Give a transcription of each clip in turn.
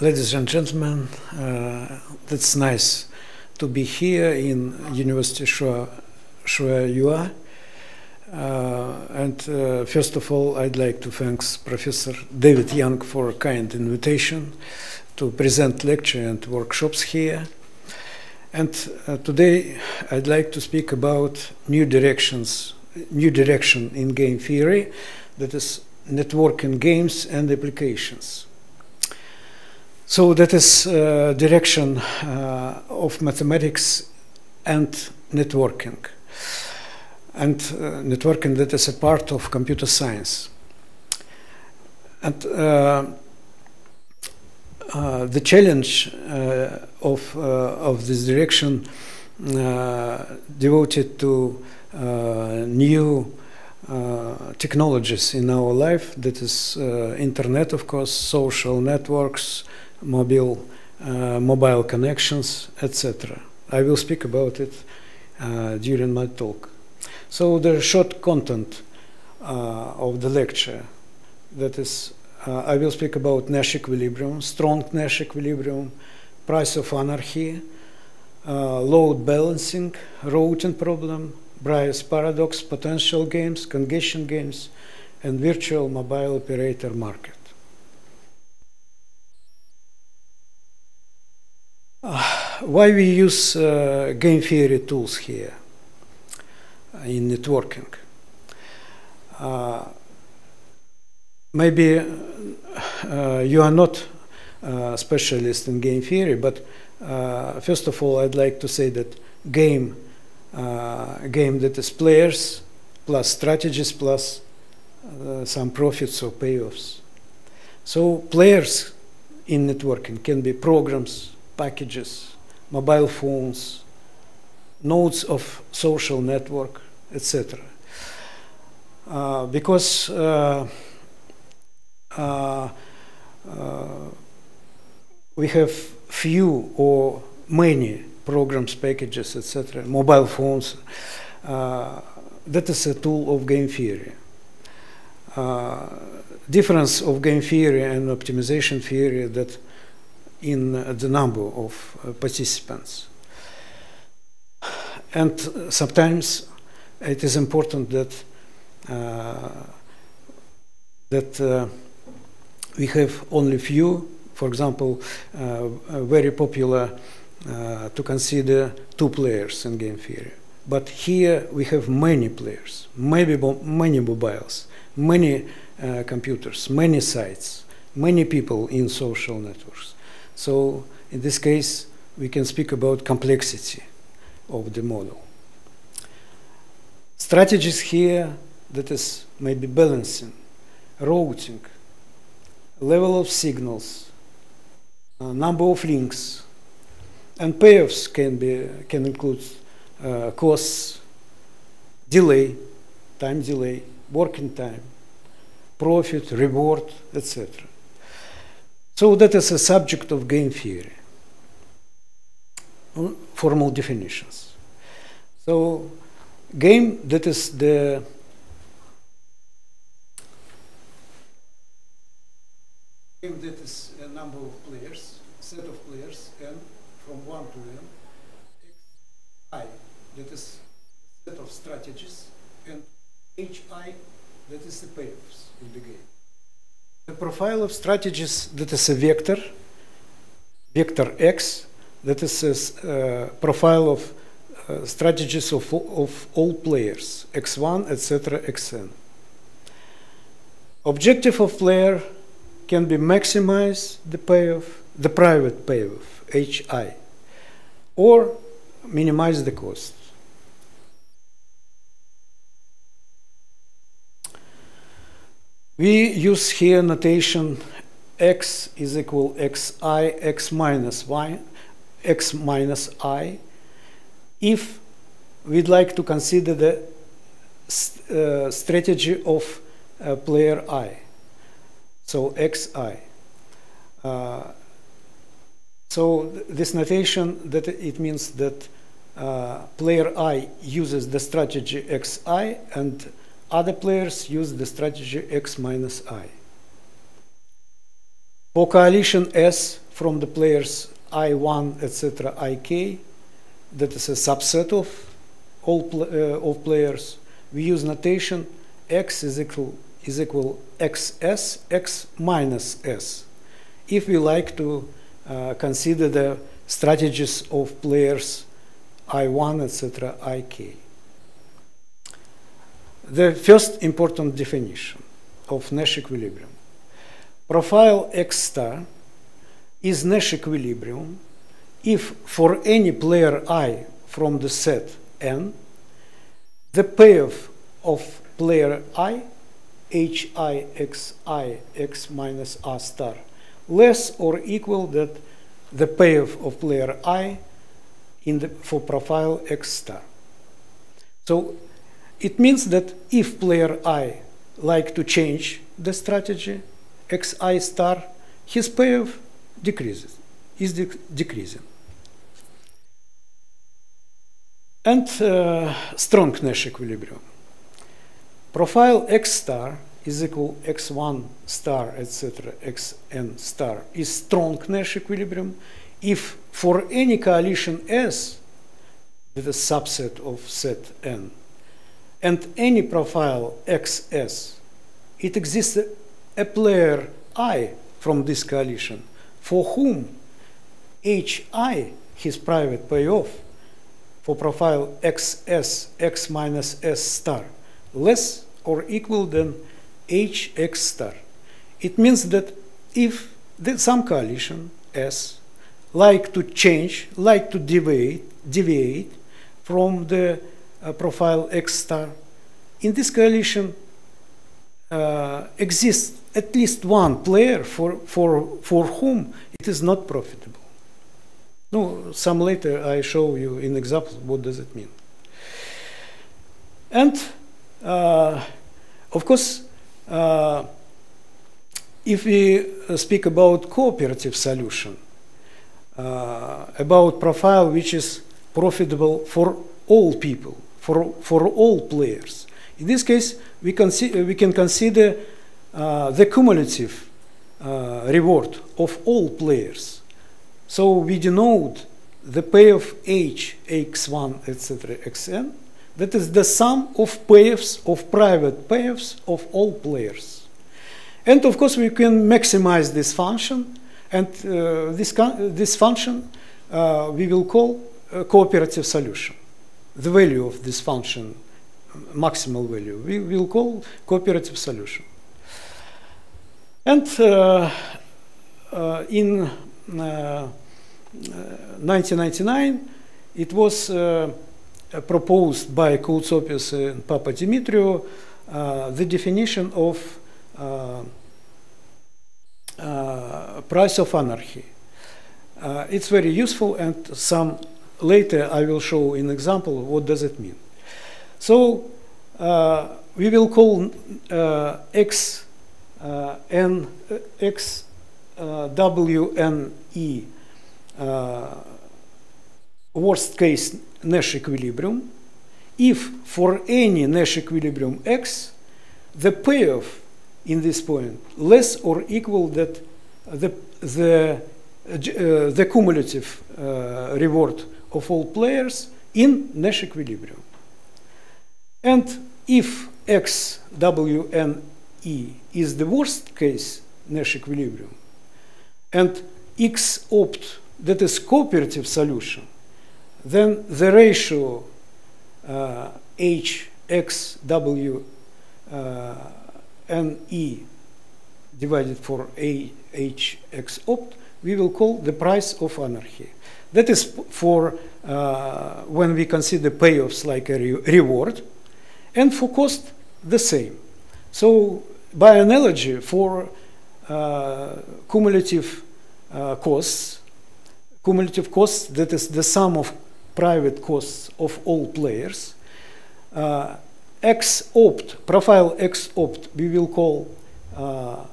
Ladies and gentlemen, uh, it's nice to be here in University Shua, Shue Yan. Uh, and uh, first of all, I'd like to thank Professor David Young for a kind invitation to present lecture and workshops here. And uh, today, I'd like to speak about new directions, new direction in game theory, that is networking games and applications. So that is uh, direction uh, of mathematics and networking. And uh, networking that is a part of computer science. And uh, uh, the challenge uh, of, of this direction devoted to new technologies in our life, that is internet, of course, social networks, mobile, uh, mobile connections, etc. I will speak about it uh, during my talk. So the short content uh, of the lecture, that is, I will speak about Nash equilibrium, strong Nash equilibrium, price of anarchy, load balancing, routing problem, Braess paradox, potential games, congestion games, and virtual mobile operator market. why we use uh, game theory tools here in networking? Uh, maybe uh, you are not a specialist in game theory, but uh, first of all, I'd like to say that game, uh, game that is players plus strategies plus uh, some profits or payoffs. So players in networking can be programs, packages, mobile phones, nodes of social network, etc. Uh, because uh, uh, uh, we have few or many programs, packages, etc., mobile phones, uh, that is a tool of game theory. Uh, difference of game theory and optimization theory that in the number of uh, participants. And sometimes it is important that uh, that uh, we have only few, for example, very popular to consider two players in game theory. But here we have many players, maybe many mobiles, many uh, computers, many sites, many people in social networks. So in this case, we can speak about complexity of the model. Strategies here that is maybe balancing, routing, level of signals, uh, number of links, and payoffs can be can include uh, costs, delay, time delay, working time, profit, reward, etc. So that is a subject of game theory, hmm? formal definitions. So game, that is the game that is a number of players, set of players, n from 1 to n, x i, that is set of strategies, and hi, that is the payoffs in the game. The profile of strategies that is a vector, vector x, that is a uh, profile of uh, strategies of, of all players, x1, etc., xn. Objective of player can be maximize the payoff, the private payoff, hi, or minimize the cost. We use here notation x is equal xi, x minus y, x minus i, if we'd like to consider the uh, strategy of uh, player i, so xi. Uh, so this notation that it means that uh, player i uses the strategy xi and other players use the strategy x minus i. For coalition S from the players I1, etc., IK, that is a subset of all pl uh, of players, we use notation x is equal is equal xs, x minus s. If we like to uh, consider the strategies of players I1, etc., IK. The first important definition of Nash equilibrium. Profile X star is Nash equilibrium if for any player I from the set N, the payoff of player I, HI, XI, minus R star, less or equal that the payoff of player I in the, for profile X star. So it means that if player I like to change the strategy XI star, his payoff decreases, is de decreasing. And uh, strong Nash equilibrium. Profile X star is equal x1 star, etc., xn star is strong Nash equilibrium if for any coalition S, that is subset of set N, and any profile XS, it exists a player I from this coalition for whom HI, his private payoff, for profile XS, X minus S star, less or equal than HX star. It means that if some coalition S like to change, like to deviate, deviate from the profile X star, in this coalition uh, exists at least one player for, for, for whom it is not profitable. No, some later I show you in example what does it mean. And uh, of course, uh, if we speak about cooperative solution, uh, about profile which is profitable for all people, for, for all players. In this case, we, we can consider uh, the cumulative uh, reward of all players. So we denote the payoff H, X1, etc., Xn, that is the sum of payoffs, of private payoffs of all players. And of course, we can maximize this function and uh, this, this function uh, we will call a cooperative solution. The value of this function, maximal value, we will call cooperative solution. And uh, uh in 1999, uh, it was uh, proposed by Koutsoupias and Papadimitriou the definition of uh, price of anarchy. Uh, it's very useful and some later I will show in example what does it mean. So uh, we will call x n x w n e worst case Nash equilibrium if for any Nash equilibrium x the payoff in this point less or equal that the, the, uh, the cumulative uh, reward of all players in Nash equilibrium. And if x, w, n, e is the worst case Nash equilibrium, and x opt that is cooperative solution, then the ratio uh, h, x, w, uh, NE divided for A, H, X opt, we will call the price of anarchy. That is for uh, when we consider payoffs like a re reward, and for cost, the same. So, by analogy, for uh, cumulative uh, costs, cumulative costs, that is the sum of private costs of all players, uh, X opt, profile X opt, we will call uh,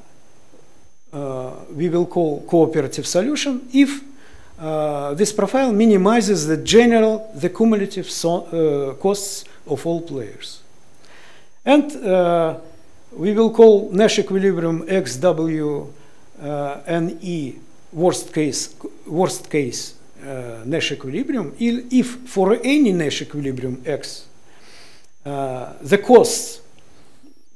uh, we will call cooperative solution if uh, this profile minimizes the general, the cumulative so, uh, costs of all players. And uh, we will call Nash equilibrium XW uh, NE worst case worst case uh, Nash equilibrium, if for any Nash equilibrium X, uh, the costs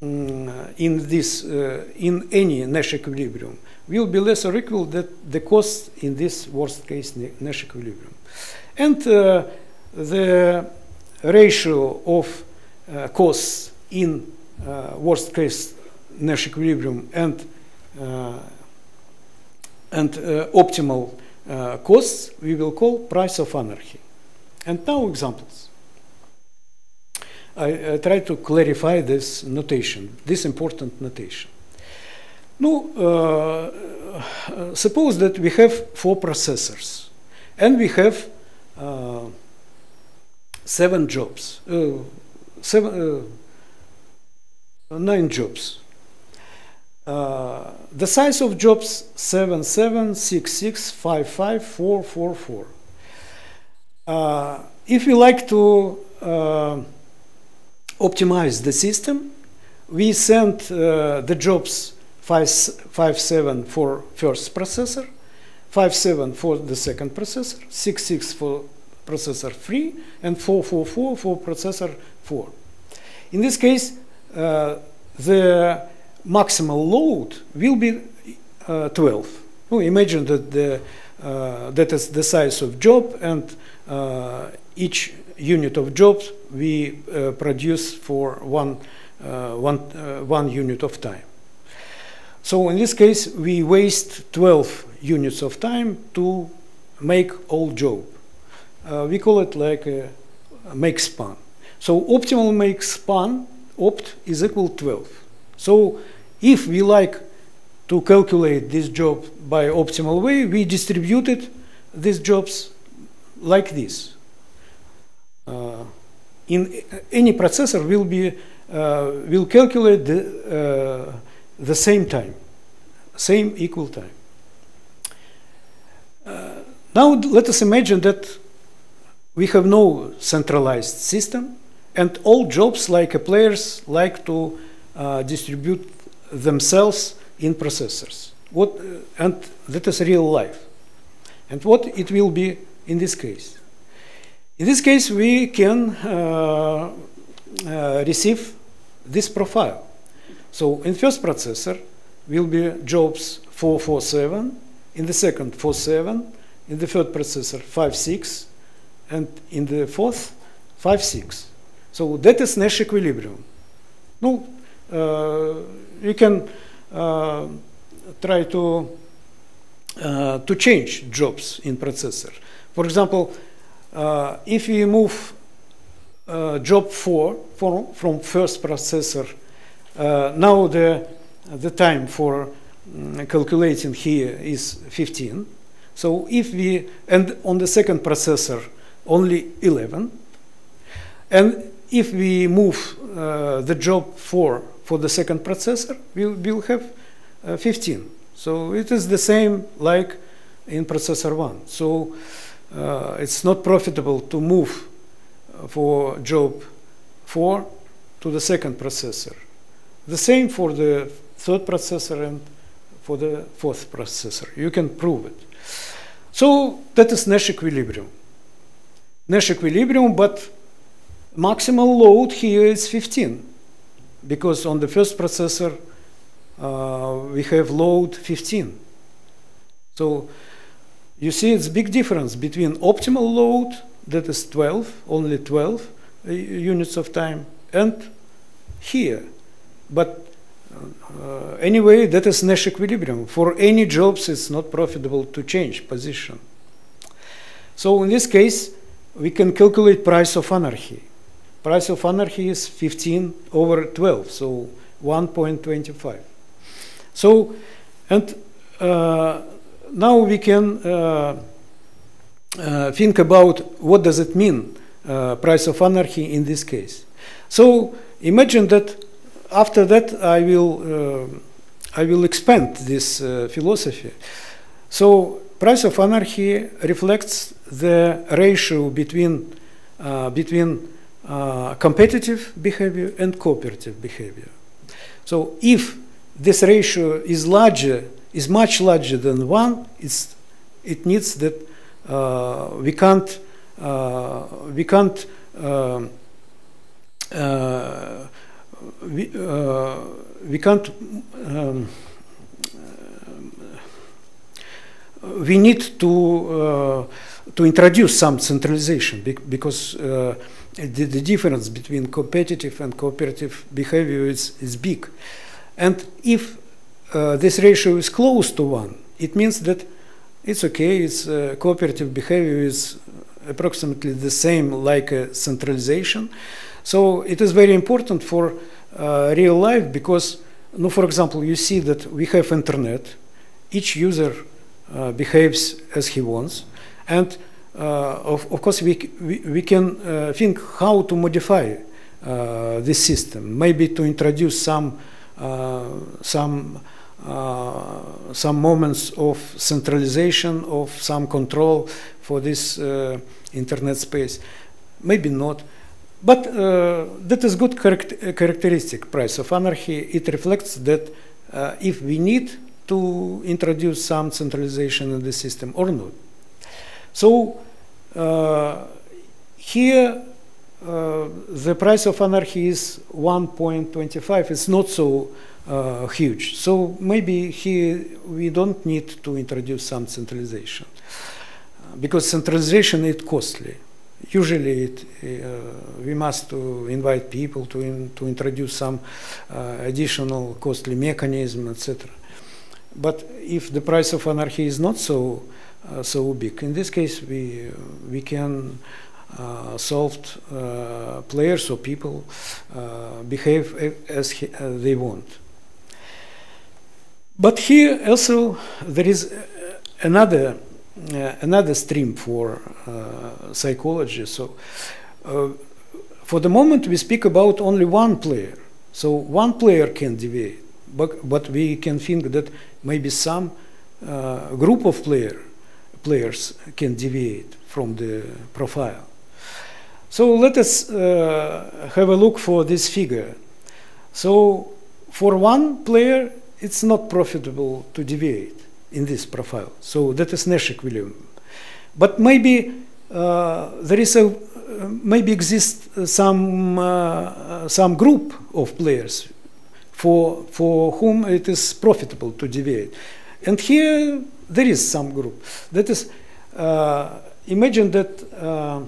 um, in this uh, in any Nash equilibrium will be less or equal that the cost in this worst case Nash equilibrium, and uh, the ratio of uh, costs in uh, worst case Nash equilibrium and and optimal uh, costs we will call price of anarchy. And now examples. I, I, try to clarify this notation, this important notation. Uh, suppose that we have four processors and we have uh, seven jobs, uh, seven, nine jobs. The size of jobs 776655444. Uh, if we like to optimize the system, we send the jobs 57 for first processor, 57 for the second processor, 66 for processor 3, and 444 for processor 4. In this case, uh, the maximal load will be uh, 12. Well, imagine that the, uh, that is the size of job and uh, each unit of jobs we uh, produce for one, uh, one, one unit of time. So in this case, we waste 12 units of time to make all job. we call it like a make span. So optimal make span opt is equal 12. So if we like to calculate this job by optimal way, we distributed these jobs like this. Uh, in any processor will be uh, will calculate the uh, the same time, same equal time. Uh, now let us imagine that we have no centralized system, and all jobs like players like to uh, distribute themselves in processors. What, uh, and that is real life. And what it will be in this case? In this case, we can uh, uh, receive this profile. So in first processor will be jobs 447, in the second 47, in the third processor 56, and in the fourth 56. So that is Nash equilibrium. No, uh, you can uh, try to uh, to change jobs in processor. For example, if we move job 4 from, from first processor, now the, the time for um, calculating here is 15. So if we, and on the second processor, only 11. And if we move uh, the job 4 for the second processor, we'll, we'll have uh, 15. So it is the same like in processor 1. So uh, it's not profitable to move uh, for job 4 to the second processor. The same for the third processor and for the fourth processor. You can prove it. So that is Nash equilibrium. Nash equilibrium, but maximal load here is 15 because on the first processor uh, we have load 15. So you see it's big difference between optimal load that is 12, only 12 uh, units of time, and here. But uh, anyway, that is Nash equilibrium. For any jobs, it's not profitable to change position. So in this case, we can calculate price of anarchy price of anarchy is 15 over 12, so 1.25. So, and uh, now we can uh, uh, think about what does it mean, uh, price of anarchy in this case. So imagine that after that I will, uh, I will expand this uh, philosophy. So price of anarchy reflects the ratio between, between uh, competitive behavior and cooperative behavior. So if this ratio is larger is much larger than 1, it's, it needs that uh, we can't, uh, we can't um, uh, we, uh, we can't um, we need to uh, to introduce some centralization because uh, the, the, difference between competitive and cooperative behavior is, is big. And if uh, this ratio is close to one, it means that it's okay, it's uh, cooperative behavior is approximately the same like a centralization. So it is very important for uh, real life because, no, for example, you see that we have internet, each user uh, behaves as he wants, and uh, of, of, course we, we, we can uh, think how to modify uh, this system, maybe to introduce some uh, some some moments of centralization of some control for this internet space, maybe not. But uh, that is good characteristic price of anarchy. It reflects that uh, if we need to introduce some centralization in the system or not. So uh, here uh, the price of anarchy is 1.25. It's not so uh, huge. So maybe here we don't need to introduce some centralization because centralization is costly usually it, uh, we must to invite people to, in, to introduce some uh, additional costly mechanism, etc. But if the price of anarchy is not so uh, so big, in this case we we can uh, solve uh, players or people uh, behave as he, they want. But here also there is another uh, another stream for uh, psychology. So uh, for the moment we speak about only one player. So one player can deviate, but, but we can think that maybe some group of player, players can deviate from the profile. So let us uh, have a look for this figure. So for one player, it's not profitable to deviate in this profile. So that is Nash equilibrium. But maybe uh, there is a maybe exists some uh, some group of players for for whom it is profitable to deviate, and here there is some group. That is, uh, imagine that uh,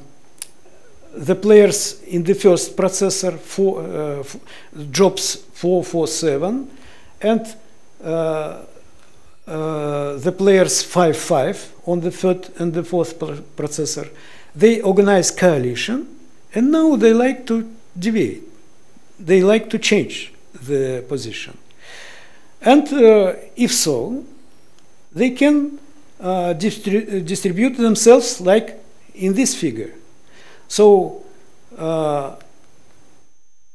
the players in the first processor for uh, jobs four four seven, and uh, uh, the players 5-5 on the third and the fourth processor, they organize coalition, and now they like to deviate. They like to change the position. And uh, if so, they can uh, distri distribute themselves like in this figure. So, uh,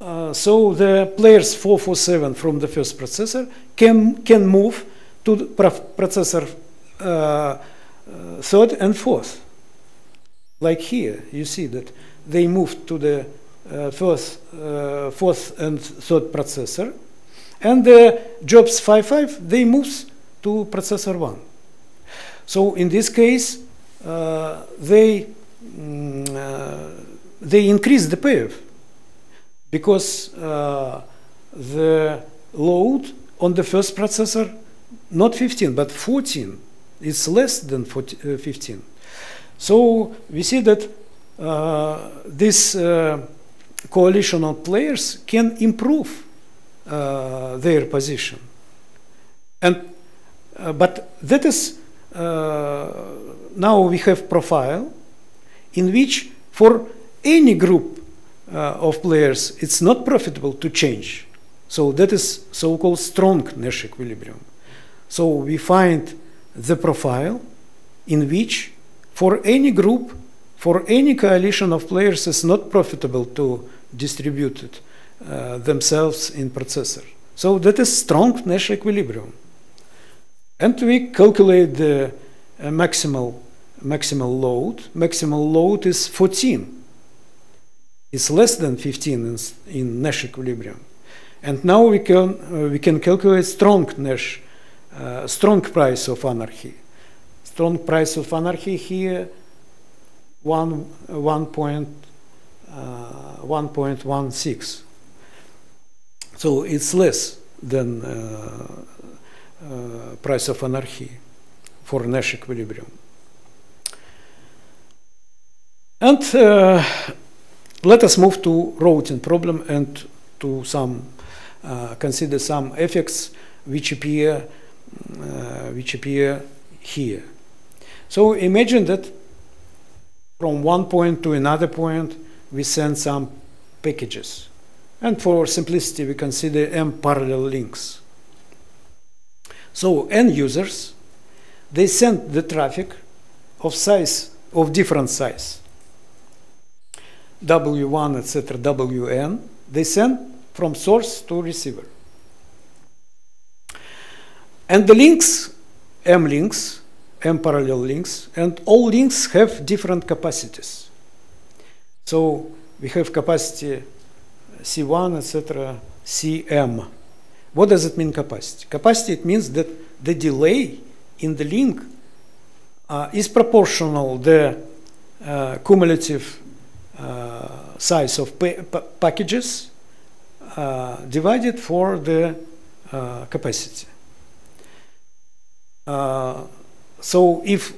uh, so the players 447 from the first processor can, can move to processor uh, third and fourth. Like here, you see that they moved to the uh, first, uh, fourth and third processor, and the jobs 5.5 they move to processor 1. So in this case, uh, they mm, uh, they increase the payoff because uh, the load on the first processor not 15, but 14. It's less than 14, uh, 15. So we see that uh, this uh, coalition of players can improve uh, their position. And, uh, but that is, now we have profile in which for any group of players, it's not profitable to change. So that is so-called strong Nash equilibrium. So we find the profile in which for any group, for any coalition of players, it's not profitable to distribute it, uh, themselves in processor. So that is strong Nash equilibrium. And we calculate the uh, maximal, maximal load. Maximal load is 14. It's less than 15 in, in Nash equilibrium. And now we can, uh, we can calculate strong Nash uh, strong price of anarchy. Strong price of anarchy here, one, one point, uh, 1.16. So it's less than uh, uh, price of anarchy for Nash equilibrium. And uh, let us move to routing problem and to some uh, consider some effects which appear uh, Uh, which appear here. So imagine that from one point to another point we send some packages. And for simplicity we consider m parallel links. So n users they send the traffic of size of different size w1 etc wn they send from source to receiver and the links m links m parallel links and all links have different capacities. So we have capacity c1 etc cm what does it mean capacity? Capacity it means that the delay in the link uh, is proportional to the uh, cumulative uh, size of pa packages uh, divided for the uh, capacity. So if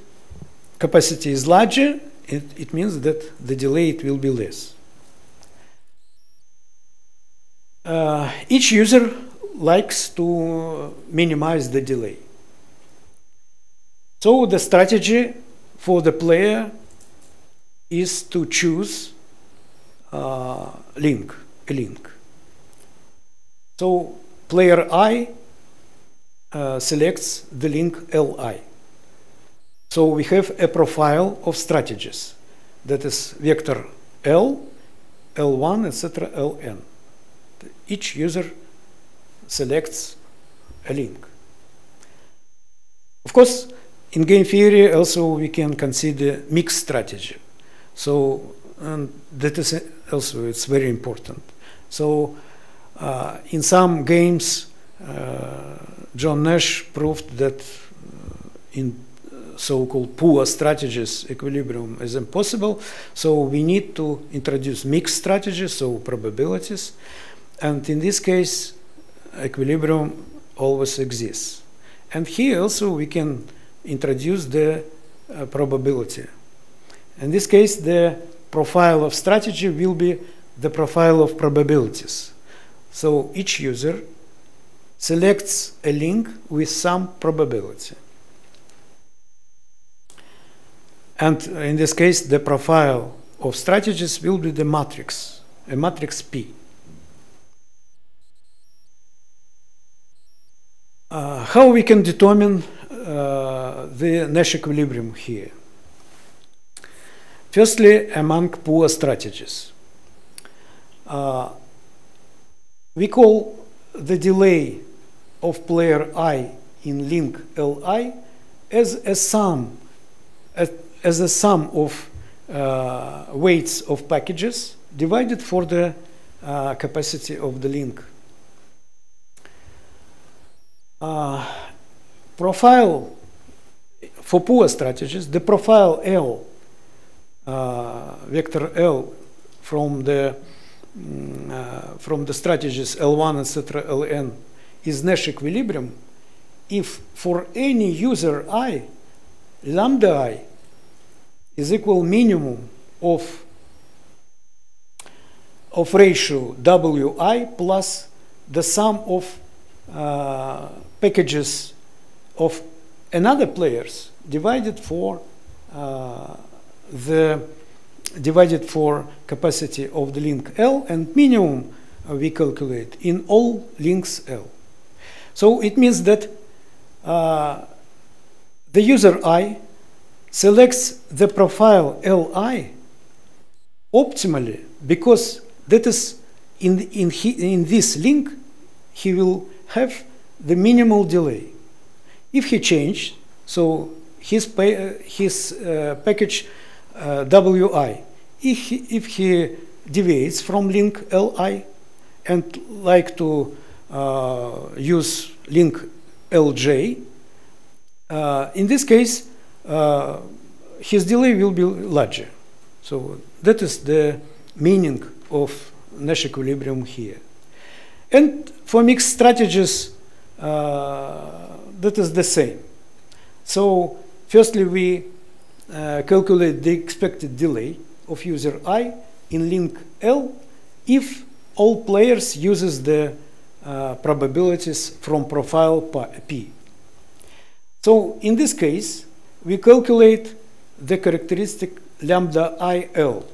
capacity is larger, it, it means that the delay it will be less. each user likes to minimize the delay. So the strategy for the player is to choose uh, link, a link. So player I uh, selects the link Li. So we have a profile of strategies that is vector L, L1, etc., Ln. Each user selects a link. Of course, in game theory also we can consider mixed strategy. So that is also it's very important. So uh, in some games, John Nash proved that uh, in so-called pure strategies equilibrium is impossible. So we need to introduce mixed strategies, so probabilities. And in this case, equilibrium always exists. And here also we can introduce the uh, probability. In this case, the profile of strategy will be the profile of probabilities. So each user selects a link with some probability. And in this case, the profile of strategies will be the matrix, a matrix P. Uh, how we can determine uh, the Nash equilibrium here? Firstly, among pure strategies. Uh, we call the delay of player i in link li as a sum, as, a sum of uh, weights of packages divided for the uh, capacity of the link. Uh, profile for pure strategies, the profile L uh, vector L from the uh, from the strategies L1 etc Ln is Nash equilibrium if for any user i lambda i is equal minimum of of ratio wi plus the sum of uh, packages of another players divided for uh, the divided for capacity of the link L and minimum uh, we calculate in all links L. So it means that uh, the user I selects the profile Li optimally because that is in, in, he, in this link he will have the minimal delay. If he changed, so his, pay, his uh, package uh, wi. If he, if he deviates from link li and like to uh, use link Lj, uh, in this case, uh, his delay will be larger. So that is the meaning of Nash equilibrium here. And for mixed strategies, uh, that is the same. So firstly, we uh, calculate the expected delay of user i in link L if all players uses the uh, probabilities from profile P. So in this case, we calculate the characteristic lambda IL,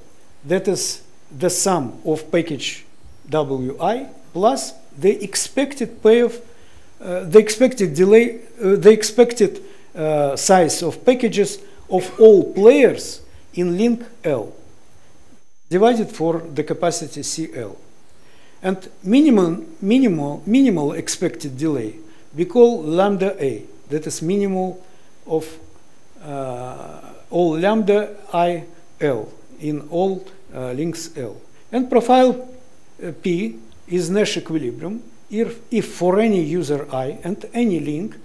that is the sum of package WI plus the expected payoff, uh, the expected delay, uh, the expected uh, size of packages of all players in link L divided for the capacity CL. And minimum, minimal, minimal expected delay. We call lambda A, that is minimal of uh, all lambda I L in all uh, links L. And profile uh, P is Nash equilibrium. If, if for any user I and any link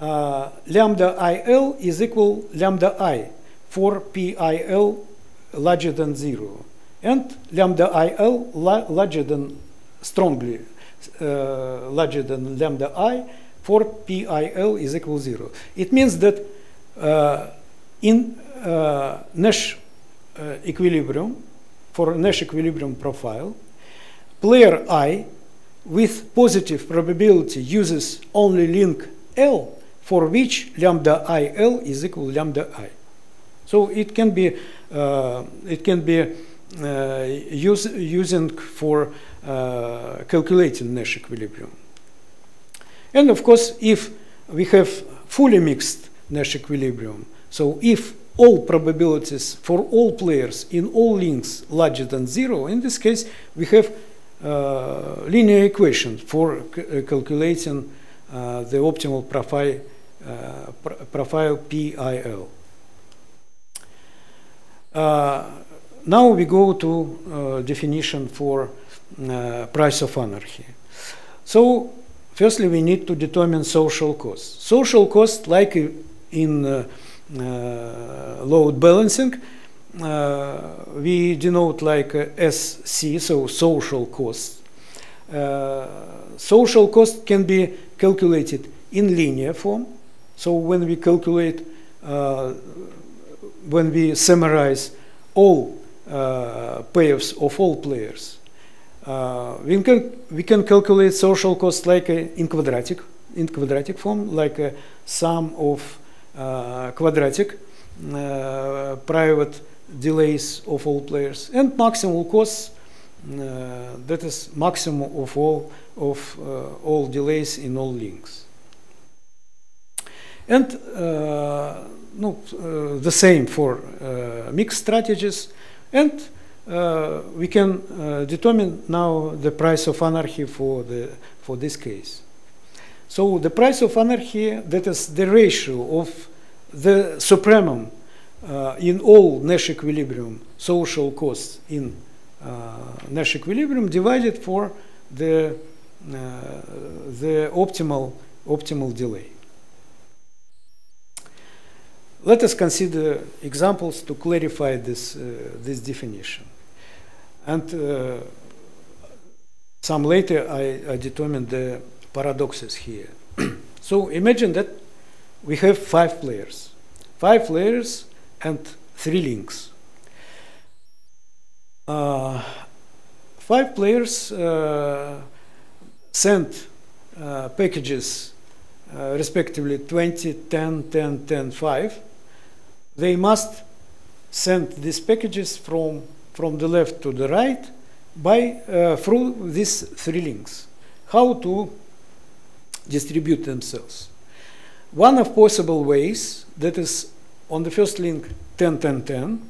uh, lambda IL is equal lambda I. For PIL larger than zero and lambda IL la larger than strongly uh, larger than lambda I for PIL is equal zero. It means that uh, in uh, Nash uh, equilibrium, for Nash equilibrium profile, player I with positive probability uses only link L for which lambda IL is equal lambda I. So it can be uh, it can be use, using for uh, calculating Nash equilibrium. And of course, if we have fully mixed Nash equilibrium, so if all probabilities for all players in all links larger than zero, in this case, we have uh, linear equation for calculating uh, the optimal profile, uh, pr profile PIL. Uh, now we go to uh, definition for uh, price of anarchy. So firstly, we need to determine social cost. Social cost, like in load balancing, uh, we denote like uh, SC, so social cost. Uh, social cost can be calculated in linear form. So when we calculate when we summarize all uh, payoffs of all players, uh, we, can, we can calculate social cost like a, in quadratic, in quadratic form, like a sum of uh, quadratic uh, private delays of all players and maximal costs uh, that is maximum of all of uh, all delays in all links and no, uh, the same for uh, mixed strategies. And uh, we can determine now the price of anarchy for, the, for this case. So the price of anarchy, that is the ratio of the supremum uh, in all Nash equilibrium social costs in uh, Nash equilibrium divided for the, uh, the optimal, optimal delay. Let us consider examples to clarify this, uh, this definition. And uh, some later I, I determined the paradoxes here. so imagine that we have five players. Five players and three links. Uh, five players uh, uh, packages uh, respectively 20, 10, 10, 10, 5 they must send these packages from, from the left to the right by uh, through these three links. How to distribute themselves. One of possible ways that is on the first link 10 10 10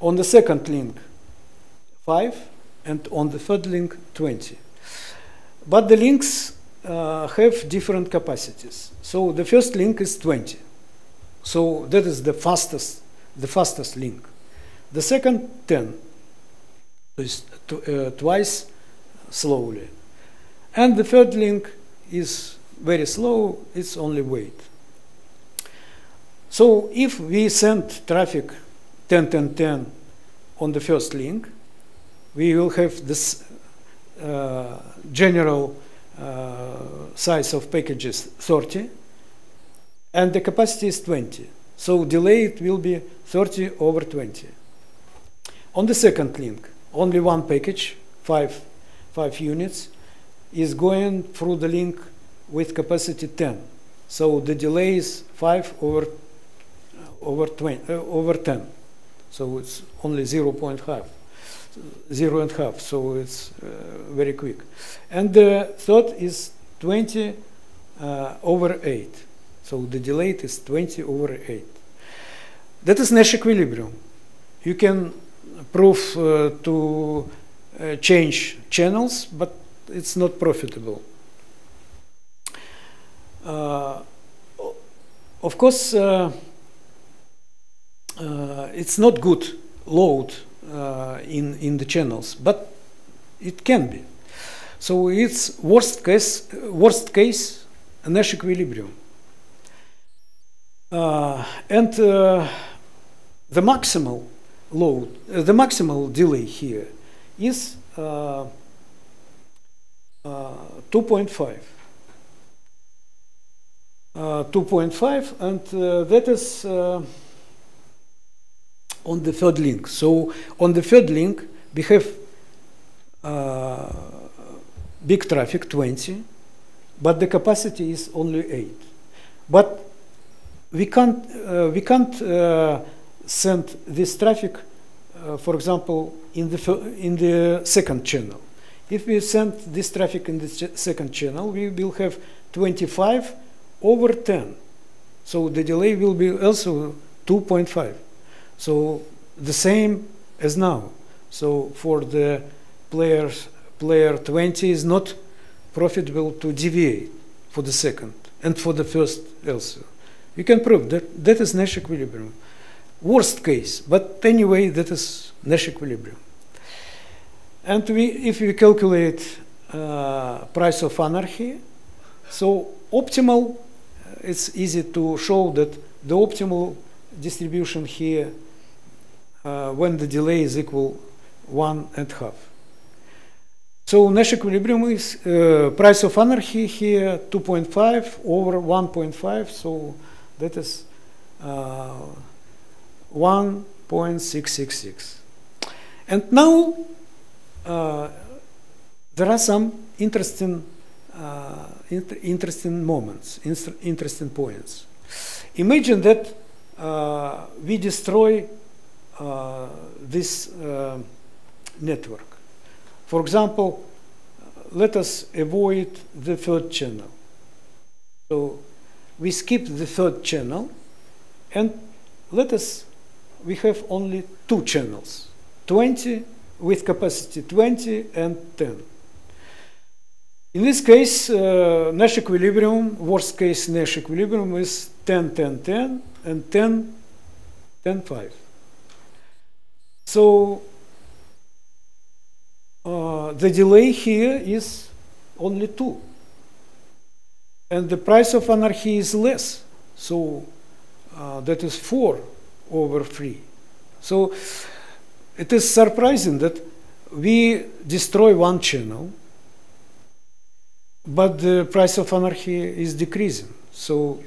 on the second link 5 and on the third link 20 but the links uh, have different capacities so the first link is 20 so that is the fastest, the fastest link. The second 10 is uh, twice slowly. And the third link is very slow, it's only wait. So if we send traffic 10, 10, 10 on the first link, we will have this uh, general uh, size of packages 30, and the capacity is 20. So delay it will be 30 over 20. On the second link, only one package, five, five units, is going through the link with capacity 10. So the delay is 5 over, over, 20, uh, over 10. So it's only 0 0.5, 0 and half, so it's uh, very quick. And the third is 20 uh, over 8. So the delay is 20 over 8. That is Nash equilibrium. You can prove uh, to uh, change channels, but it's not profitable. Uh, of course, uh, uh, it's not good load uh, in in the channels, but it can be. So it's worst case worst case Nash equilibrium, and the maximal load, uh, the maximal delay here is uh, uh, 2.5. 2.5 and that is on the third link. So on the third link we have uh, big traffic 20 but the capacity is only 8 but we can't uh, we can't uh, send this traffic, uh, for example, in the, in the second channel. If we send this traffic in the ch second channel, we will have 25 over 10. So the delay will be also 2.5. So the same as now. So for the players, player 20 is not profitable to deviate for the second and for the first also. You can prove that that is Nash equilibrium worst case, but anyway, that is Nash equilibrium. And we, if we calculate uh, price of anarchy, so optimal, uh, it's easy to show that the optimal distribution here uh, when the delay is equal one and half. So Nash equilibrium is uh, price of anarchy here 2.5 over 1.5, so that is uh, 1.666. And now uh, there are some interesting, uh, inter interesting moments, interesting points. Imagine that uh, we destroy uh, this uh, network. For example, let us avoid the third channel. So we skip the third channel and let us we have only two channels, 20 with capacity 20 and 10. In this case, uh, Nash equilibrium, worst case Nash equilibrium is 10, 10, 10 and 10, 10, 5. So uh, the delay here is only 2. And the price of anarchy is less. So uh, that is 4 over 3. So it is surprising that we destroy one channel, but the price of anarchy is decreasing. So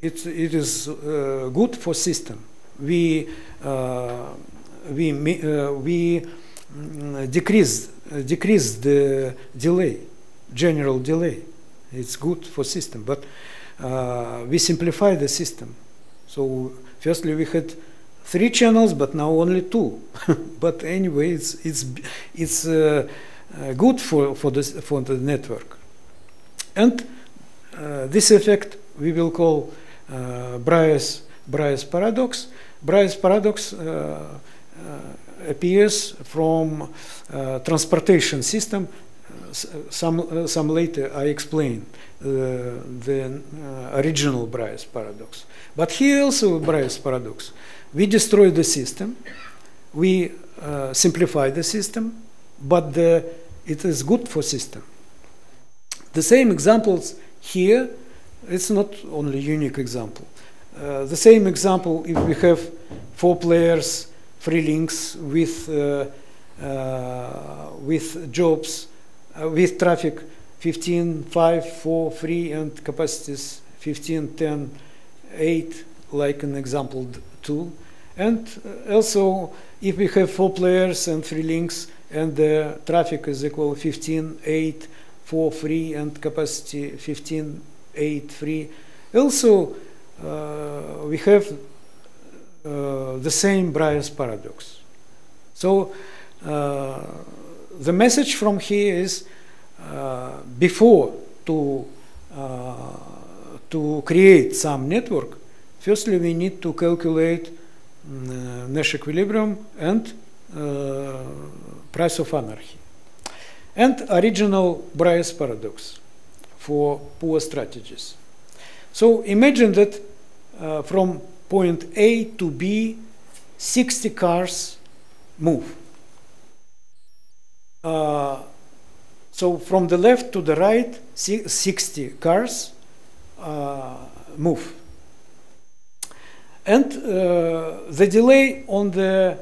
it, it is uh, good for system. We, uh, we, uh, we mm, decrease, decrease the delay, general delay. It's good for system, but uh, we simplify the system. So firstly we had three channels, but now only two. but anyway, it's it's it's uh, uh, good for for this for the network. And uh, this effect we will call uh, Braess Braess paradox. Braess paradox uh, uh, appears from transportation system. Some some later I explain the original Braess paradox. But here also Braess paradox. We destroy the system, we uh, simplify the system, but the, it is good for system. The same examples here, it's not only unique example. Uh, the same example if we have four players, three links with, uh, uh, with jobs, uh, with traffic 15, 5, 4, 3 and capacities 15, 10, 8 like in example 2. And uh, also if we have four players and three links and the traffic is equal 15, 8, 4, 3 and capacity 15, 8, 3. Also uh, we have uh, the same Braess paradox. So uh, the message from here is uh, before to uh, to create some network, firstly we need to calculate uh, Nash equilibrium and uh, price of anarchy. And original Braess paradox for pure strategies. So imagine that uh, from point A to B, 60 cars move. Uh, so from the left to the right, 60 cars uh, move. And uh, the delay on the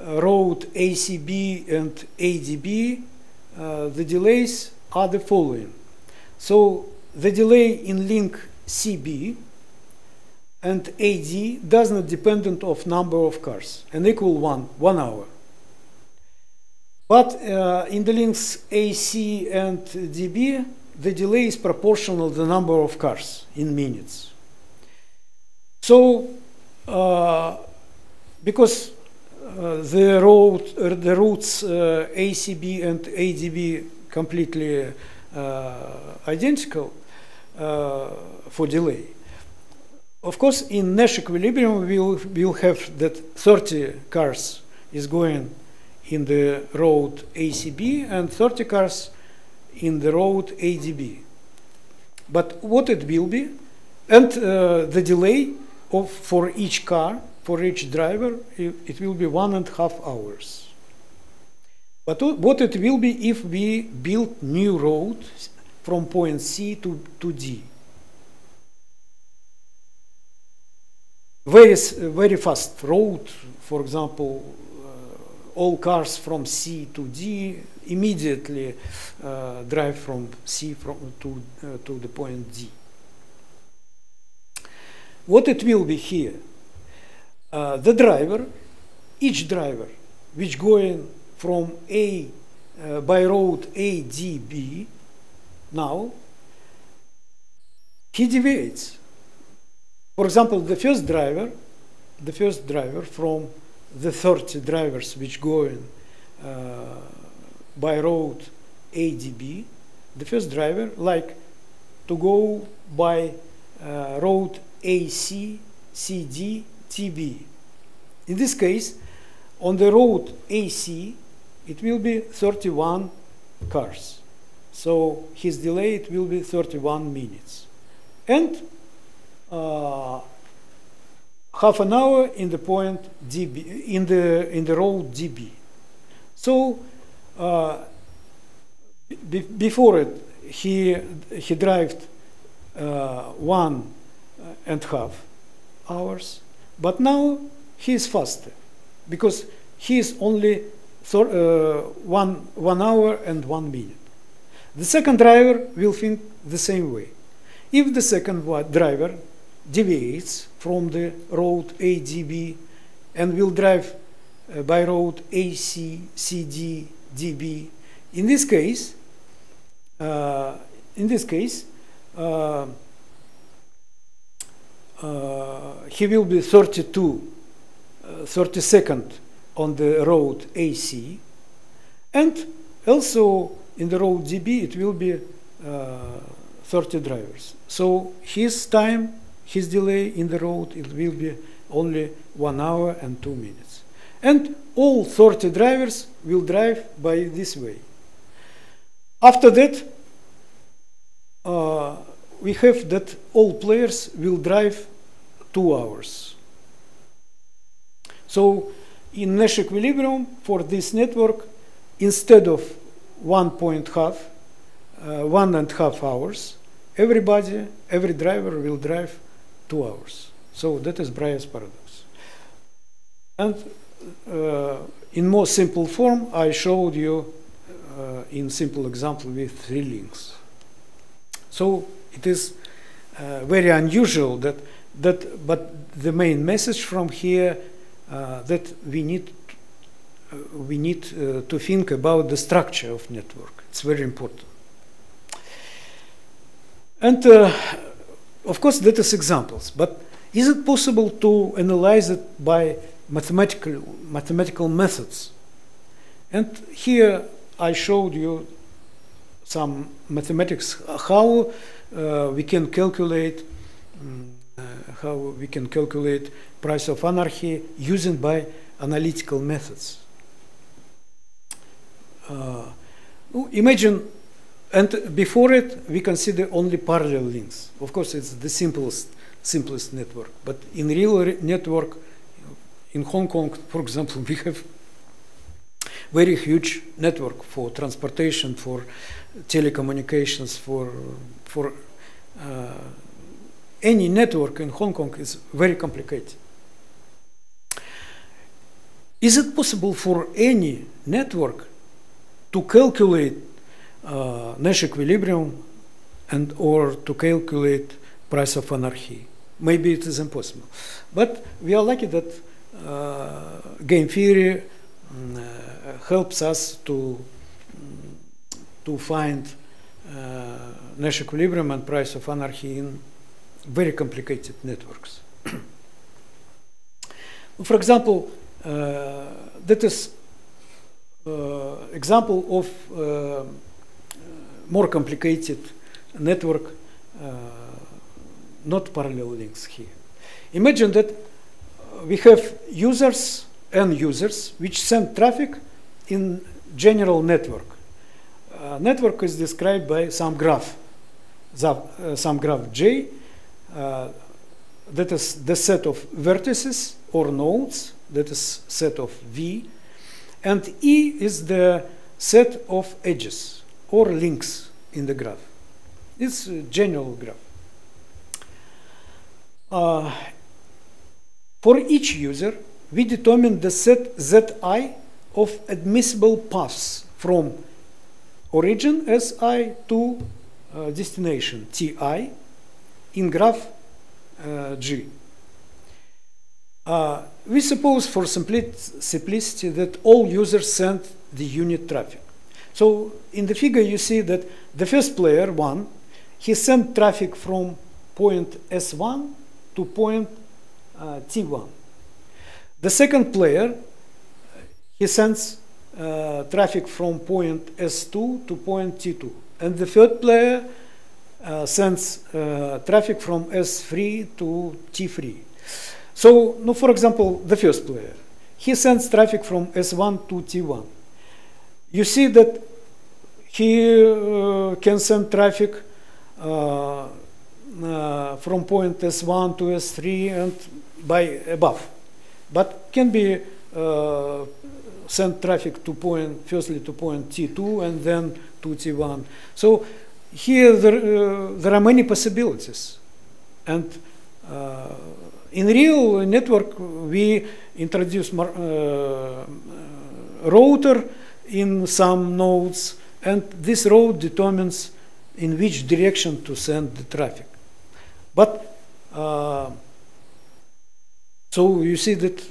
road ACB and ADB, uh, the delays are the following. So the delay in link CB and AD does not depend of number of cars and equal one, one hour. But uh, in the links AC and DB, the delay is proportional to the number of cars in minutes. So, uh, because uh, the road, uh, the routes uh, ACB and ADB completely uh, identical for delay. Of course, in Nash equilibrium, we'll, we'll have that 30 cars is going in the road ACB and 30 cars in the road ADB. But what it will be, and uh, the delay of for each car, for each driver, it, will be one and a half hours. But what it will be if we build new road from point C to, to D? Very, very fast road, for example, all cars from C to D immediately uh, drive from C from, to, uh, to the point D. What it will be here? Uh, the driver, each driver, which going from A uh, by road ADB, now he deviates. For example, the first driver, the first driver from the 30 drivers which going uh, by road ADB, the first driver like to go by uh, road AC, CD, TB. In this case, on the road AC, it will be 31 cars. So his delay it will be 31 minutes. And uh, half an hour in the point DB, in the, in the road DB. So uh, be before it, he, he drove uh, one and half hours, but now he is faster because he is only uh, one, one hour and one minute. The second driver will think the same way. If the second driver deviates from the road ADB and will drive uh, by road AC, CD, DB. In this case, uh, in this case, uh, uh, he will be 32, uh, 32nd on the road AC, and also in the road DB it will be uh, 30 drivers. So his time, his delay in the road, it will be only one hour and two minutes. And all 30 drivers will drive by this way. After that, uh, we have that all players will drive two hours. So in Nash equilibrium for this network, instead of one point half, uh, one and a half hours, everybody, every driver will drive two hours. So that is Braess paradox. And uh, in more simple form, I showed you uh, in simple example with three links. So it is uh, very unusual that that, but the main message from here uh, that we need uh, we need uh, to think about the structure of network. It's very important. And of course, that is examples. But is it possible to analyze it by mathematical mathematical methods? And here I showed you some mathematics how uh, we can calculate um, uh, how we can calculate price of anarchy using by analytical methods. Uh, imagine, and before it, we consider only parallel links. Of course, it's the simplest, simplest network. But in real re network, in Hong Kong, for example, we have very huge network for transportation, for telecommunications, for for uh, any network in Hong Kong is very complicated. Is it possible for any network to calculate uh, Nash equilibrium and or to calculate price of anarchy? Maybe it is impossible. But we are lucky that uh, game theory um, helps us to, um, to find uh, Nash equilibrium and price of anarchy in very complicated networks. For example, uh, that is uh, example of uh, more complicated network, uh, not parallel links here. Imagine that we have users and users which send traffic in general network. Uh, network is described by some graph, uh, some graph J, uh, that is the set of vertices or nodes, that is set of V, and E is the set of edges or links in the graph. It's a general graph. Uh, for each user, we determine the set Zi of admissible paths from origin Si to uh, destination Ti in graph uh, G. Uh, we suppose for simplicity that all users send the unit traffic. So in the figure you see that the first player, 1, he sent traffic from point S1 to point uh, T1. The second player, he sends uh, traffic from point S2 to point T2. And the third player uh, sends uh, traffic from S3 to T3. So, no, for example, the first player, he sends traffic from S1 to T1. You see that he uh, can send traffic uh, uh, from point S1 to S3 and by above, but can be uh, sent traffic to point, firstly to point T2 and then to T1. So here there, uh, there are many possibilities. And uh, in real network, we introduce router in some nodes, and this road determines in which direction to send the traffic. But uh, so you see that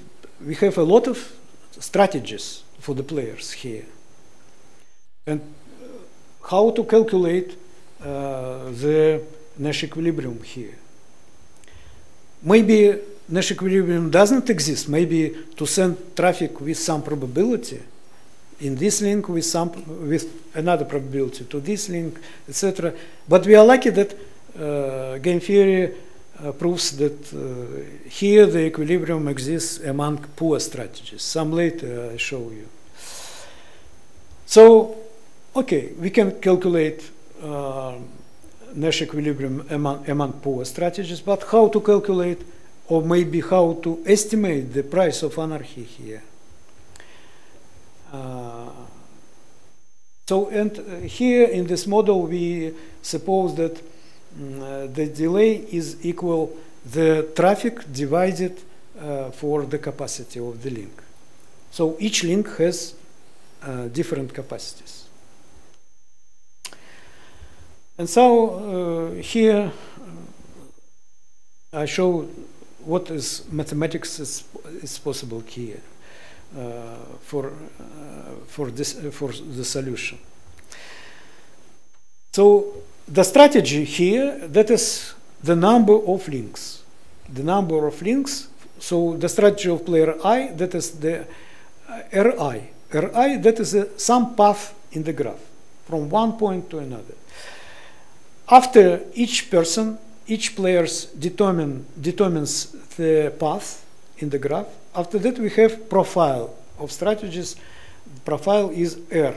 we have a lot of strategies for the players here. And how to calculate uh, the Nash equilibrium here. Maybe Nash equilibrium doesn't exist. Maybe to send traffic with some probability in this link with some with another probability to this link, etc. But we are lucky that uh, game theory uh, proves that uh, here the equilibrium exists among pure strategies. Some later I show you. So, okay, we can calculate uh, Nash equilibrium among, among pure strategies, but how to calculate or maybe how to estimate the price of anarchy here. So, and uh, here in this model, we suppose that mm, uh, the delay is equal the traffic divided uh, for the capacity of the link. So each link has different capacities. And so uh, here I show what is mathematics is, is possible here for, uh, for, this, for the solution. So the strategy here, that is the number of links. The number of links, so the strategy of player i, that is the uh, ri. ri, that is a, some path in the graph from one point to another. After each person, each player determine, determines the path in the graph. After that, we have profile of strategies. Profile is R.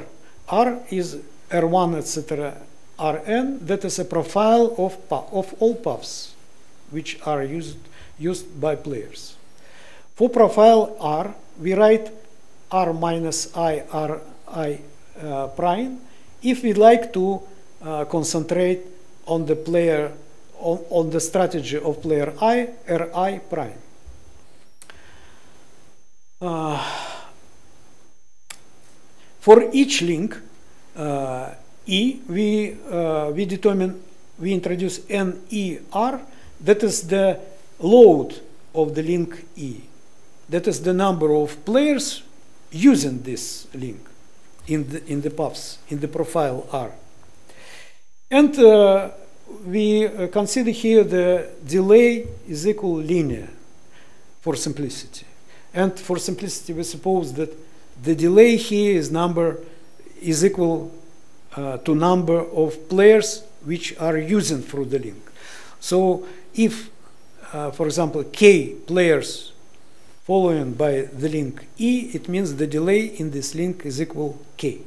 R is R1, etc. Rn, that is a profile of, of all paths which are used, used by players. For profile R, we write R minus I, R I uh, prime if we like to uh, concentrate on the player, on, on the strategy of player I, Ri prime. Uh, for each link, uh, E, we, uh, we determine, we introduce NER, that is the load of the link E. That is the number of players using this link in the, in the paths, in the profile R. And uh, we uh, consider here the delay is equal linear for simplicity. And for simplicity, we suppose that the delay here is number is equal uh, to number of players which are using through the link. So if, uh, for example, k players following by the link E, it means the delay in this link is equal k.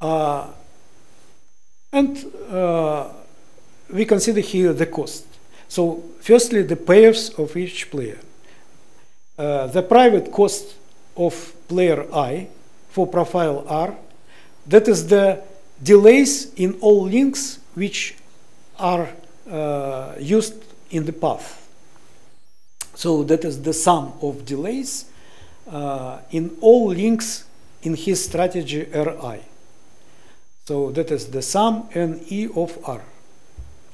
Uh, and uh, we consider here the cost. So firstly, the pairs of each player. Uh, the private cost of player I for profile R, that is the delays in all links which are uh, used in the path. So that is the sum of delays uh, in all links in his strategy Ri. So that is the sum Ne of R.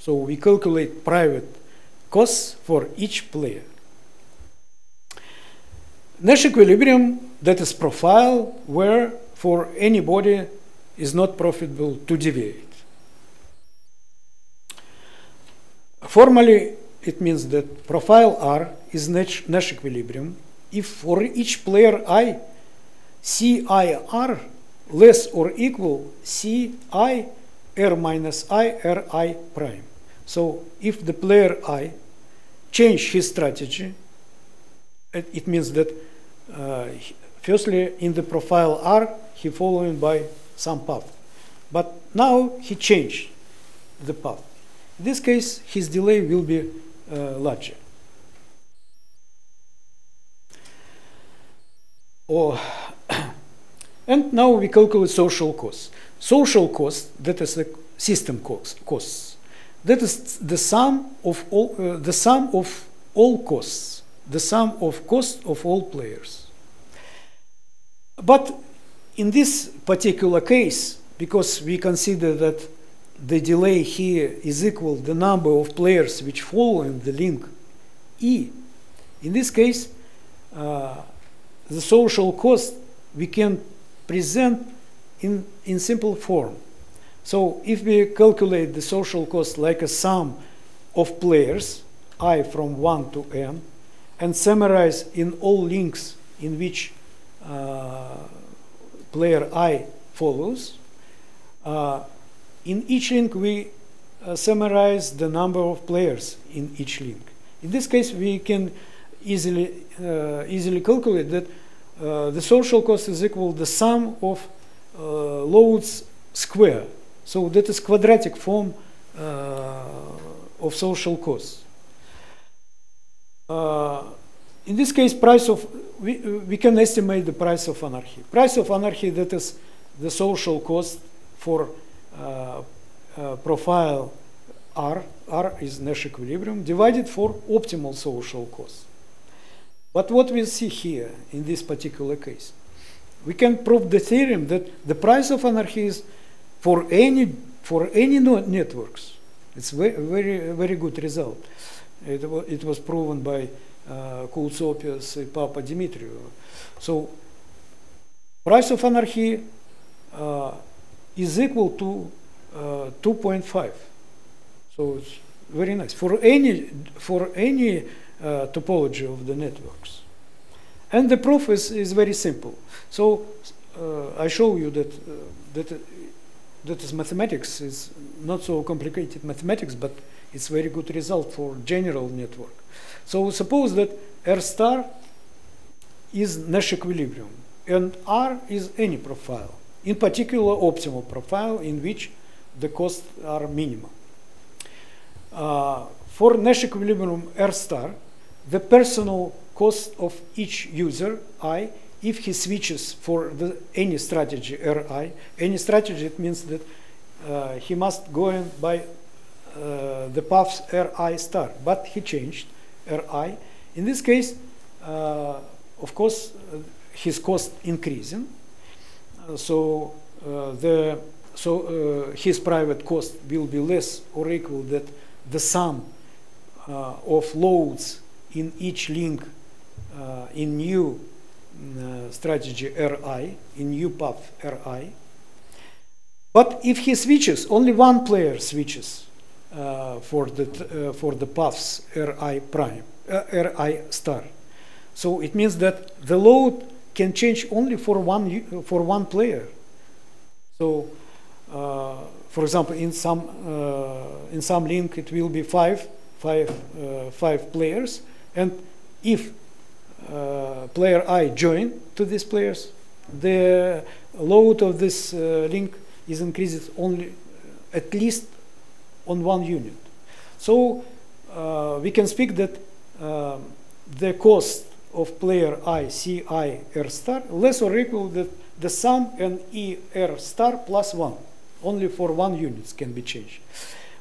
So we calculate private costs for each player. Nash equilibrium, that is profile where for anybody is not profitable to deviate. Formally, it means that profile R is Nash, equilibrium if for each player I, CIR less or equal CI R minus I RI prime. So if the player I change his strategy, it means that uh, firstly in the profile R he following by some path. But now he changed the path. In this case, his delay will be uh, larger. Oh, and now we calculate social costs. Social cost, that is the system cost, costs. That is the sum of all, uh, the sum of all costs, the sum of cost of all players. But in this particular case, because we consider that the delay here is equal the number of players which follow in the link E, in this case, uh, the social cost we can present in, in simple form. So if we calculate the social cost like a sum of players, i from 1 to n, and summarize in all links in which uh, player i follows, uh, in each link we uh, summarize the number of players in each link. In this case, we can easily, uh, easily calculate that uh, the social cost is equal to the sum of uh, loads square. So that is quadratic form uh, of social cost. Uh, in this case, price of we, we can estimate the price of anarchy. Price of anarchy, that is the social cost for uh, profile R, R is Nash equilibrium, divided for optimal social cost. But what we see here in this particular case, we can prove the theorem that the price of anarchy is for any for any networks. It's very very very good result. It, it was proven by uh, and Papadimitriou. So price of anarchy uh, is equal to uh, 2.5. So it's very nice for any for any uh, topology of the networks. And the proof is, is very simple. So uh, I show you that uh, that that is mathematics is not so complicated mathematics, but it's very good result for general network. So suppose that R star is Nash equilibrium and R is any profile, in particular optimal profile in which the costs are minimal. Uh, for Nash equilibrium R star, the personal cost of each user, I, if he switches for the, any strategy Ri, any strategy, it means that uh, he must go in by uh, the paths Ri star, but he changed Ri. In this case, uh, of course, uh, his cost increasing. Uh, so uh, the so his private cost will be less or equal that the sum of loads in each link in new strategy Ri, in new path Ri. But if he switches, only one player switches uh, for the for the paths Ri prime, Ri star. So it means that the load can change only for one for one player. So, uh, for example, in some uh, in some link it will be five five uh, five players, and if uh, player I join to these players, the load of this uh, link is increased only at least on one unit. So uh, we can speak that um, the cost of player I, Ci, star, less or equal to the sum and E R star plus 1. Only for one unit can be changed.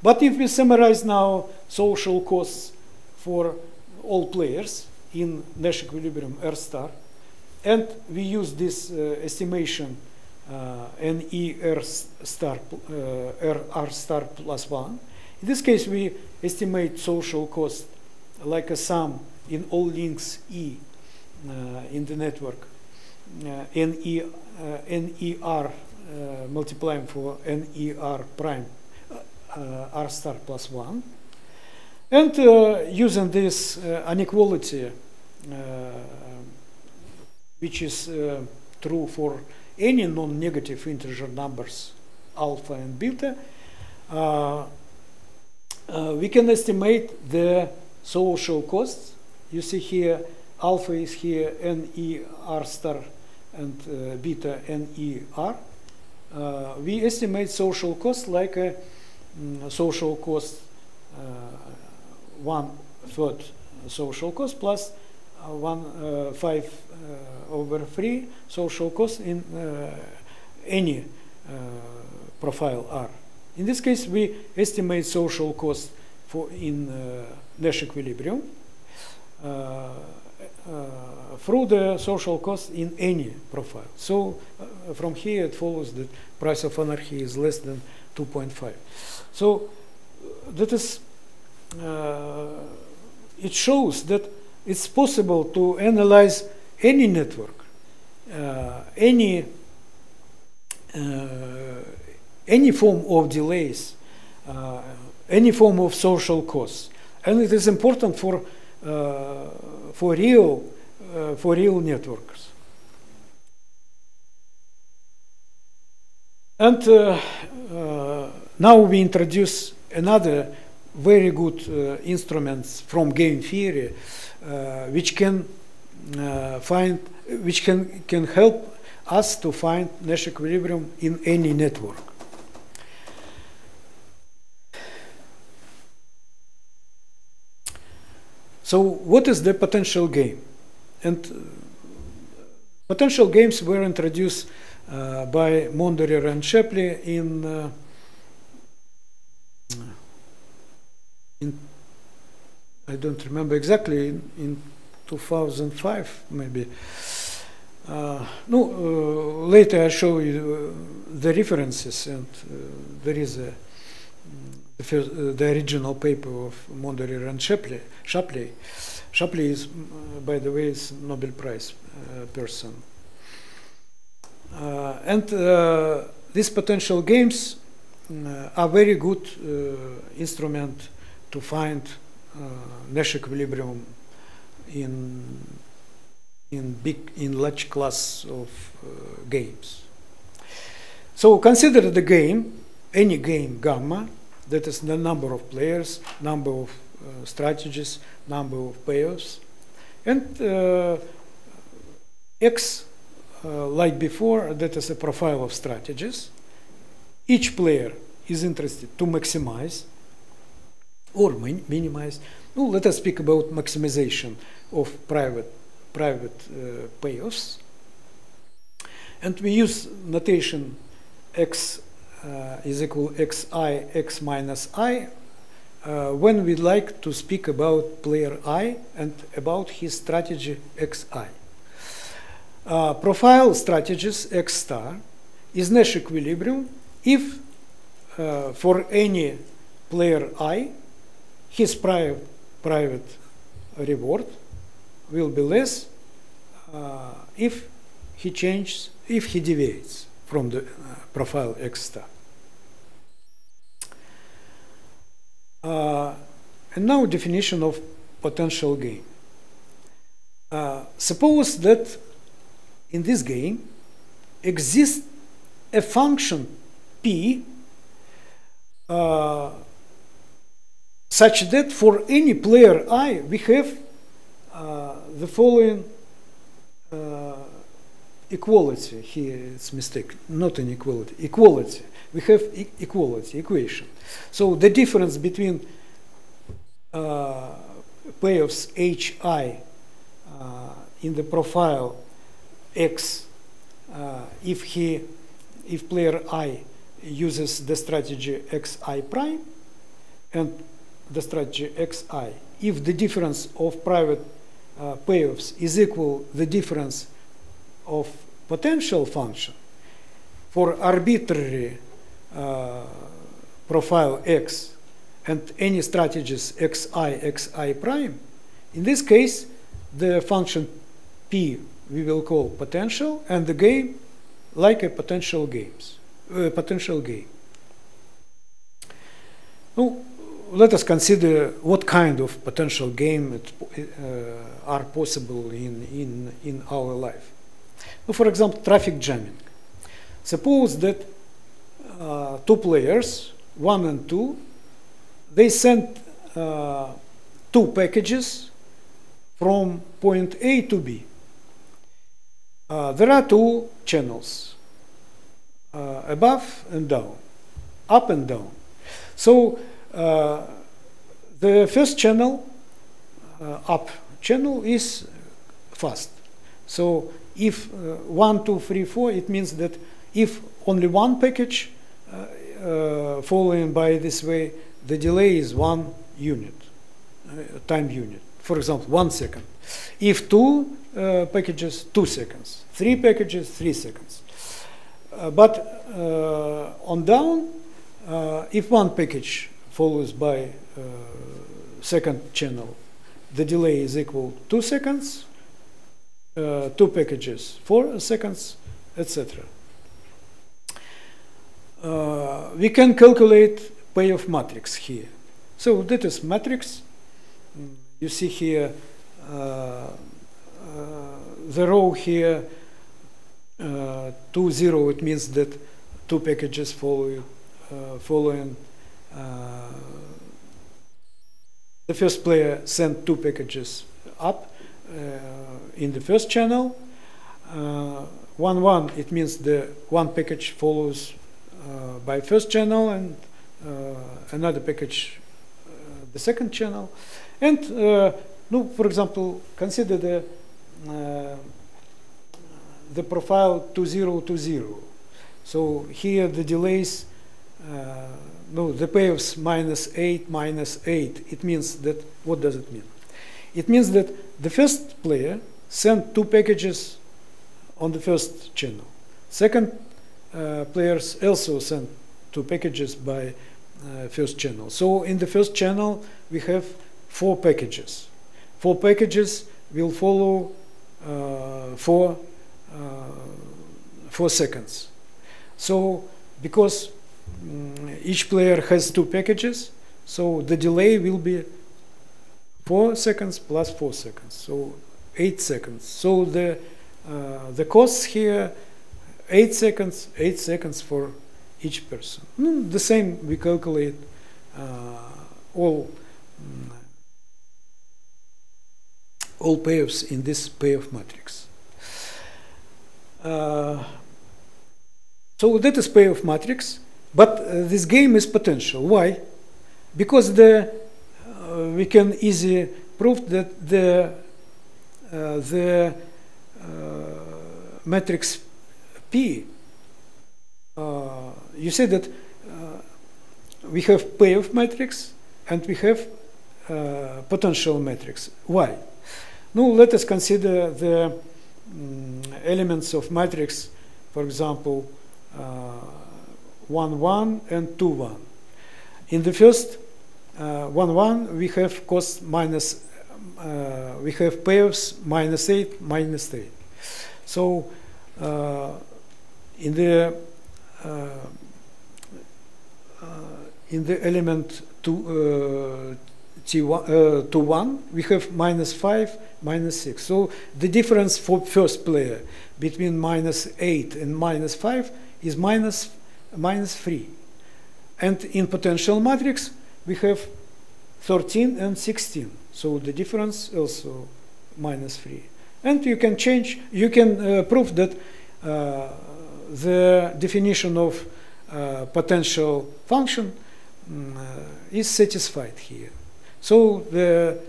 But if we summarize now social costs for all players, in Nash equilibrium R star. And we use this uh, estimation uh, NE R star, uh, R, star plus 1. In this case, we estimate social cost like a sum in all links E uh, in the network. Uh, NE, uh, NER multiplying for NER prime R star plus 1. And uh, using this uh, inequality, uh, which is true for any non-negative integer numbers, alpha and beta, we can estimate the social costs. You see here, alpha is here NER star and uh, beta NER. Uh, we estimate social cost like a mm, social cost uh, one third social cost plus uh, one uh, five uh, over three social cost in any profile R. In this case, we estimate social cost for in Nash equilibrium through the social cost in any profile. So uh, from here it follows that price of anarchy is less than 2.5. So that is uh, it shows that it's possible to analyze any network, uh, any uh, any form of delays, any form of social costs, and it is important for for real for real networks. And uh, uh, now we introduce another very good uh, instruments from game theory, uh, which can uh, find, which can can help us to find Nash equilibrium in any network. So, what is the potential game? And potential games were introduced uh, by Monderer and Shapley in in I don't remember exactly in, in 2005 maybe. Uh, no, uh, later I show you uh, the references, and uh, there is a the, first, uh, the original paper of Monderer and Shapley. Shapley, Shapley is, by the way, is Nobel Prize person. and these potential games are very good instrument to find Nash equilibrium in in big in large class of uh, games. So consider the game, any game gamma, that is the number of players, number of uh, strategies, number of payoffs, and uh, x, uh, like before, that is a profile of strategies. Each player is interested to maximize or min minimize. Well, let us speak about maximization of private private uh, payoffs. And we use notation x uh, is equal xi x minus i uh, when we like to speak about player i and about his strategy xi. Uh, profile strategies x star is Nash equilibrium if uh, for any player i his private, private reward will be less uh, if he changes, if he deviates from the uh, profile X star. Uh, and now definition of potential game. Uh, suppose that in this game exists a function p uh, such that for any player i we have uh, the following uh, equality. Here it's mistake. Not inequality equality. We have e equality equation. So the difference between uh, payoffs hi uh, in the profile x uh, if he if player i uses the strategy xi prime and the strategy xi if the difference of private uh, payoffs is equal the difference of potential function for arbitrary uh, profile x and any strategies xi, xi prime, in this case, the function p we will call potential and the game like a potential games, uh, potential game. Now, let us consider what kind of potential game it, uh, are possible in, in, in our life. Well, for example, traffic jamming. Suppose that uh, two players, one and two, they send uh, two packages from point A to B. Uh, there are two channels, uh, above and down, up and down. So the first channel, uh, up channel, is fast. So if uh, 1, 2, 3, 4, it means that if only one package following by this way, the delay is one unit, time unit. For example, one second. If two uh, packages, two seconds. Three packages, three seconds. Uh, but uh, on down, if one package follows by uh, second channel. The delay is equal to seconds, uh, two packages, four seconds, etc. Uh, we can calculate payoff matrix here. So that is matrix. You see here uh, uh, the row here uh, 2 0 it means that two packages follow uh, following the first player sent two packages up uh, in the first channel. 1 1, it means the one package follows by first channel and another package the second channel. And, uh, no, for example, consider the uh, the profile 2020. So here the delays, uh, no, the payoffs minus 8 minus 8. It means that, what does it mean? It means that the first player sent two packages on the first channel. Second uh, players also sent two packages by uh, first channel. So in the first channel we have four packages. Four packages will follow uh, for uh, four seconds. So because each player has two packages, so the delay will be four seconds plus four seconds, so eight seconds. So the uh, the costs here eight seconds, eight seconds for each person. Mm, the same we calculate uh, all um, all payoffs in this payoff matrix. Uh, so that is payoff matrix, but uh, this game is potential. Why? Because the uh, we can easily prove that the uh, the uh, matrix P. Uh, you say that we have payoff matrix and we have potential matrix. Why? Now let us consider the um, elements of matrix, for example, uh, 1, 1 and 2, 1. In the first uh, 1, 1, we have cost minus, uh, we have payoffs minus 8, minus 8. So uh, in the uh, uh, in the element 2, T1, uh, to 1, we have minus 5, minus 6. So the difference for first player between minus 8 and minus 5 is minus, minus 3. And in potential matrix, we have 13 and 16. So the difference also minus 3. And you can change, you can uh, prove that uh, the definition of uh, potential function um, is satisfied here. So the,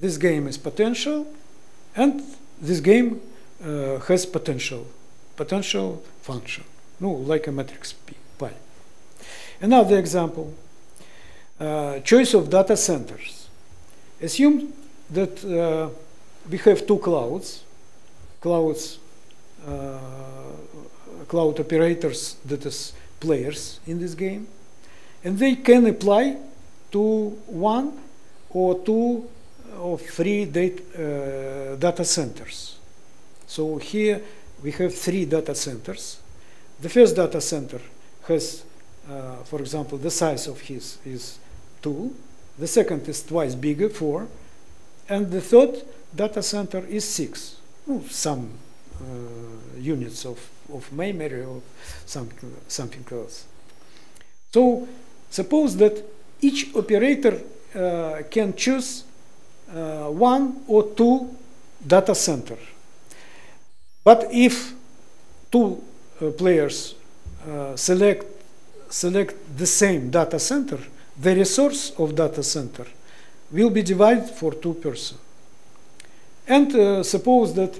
this game is potential, and this game uh, has potential, potential function, no, like a matrix P, pi. Another example, uh, choice of data centers. Assume that uh, we have two clouds, clouds, uh, cloud operators, that is players in this game, and they can apply to one or two or three uh, data centers. So here we have three data centers. The first data center has, uh, for example, the size of his is two. The second is twice bigger, four. And the third data center is six. Well, some uh, units of, of memory or something, something else. So suppose that each operator uh, can choose uh, one or two data center. But if two players uh, select select the same data center, the resource of data center will be divided for two person. And uh, suppose that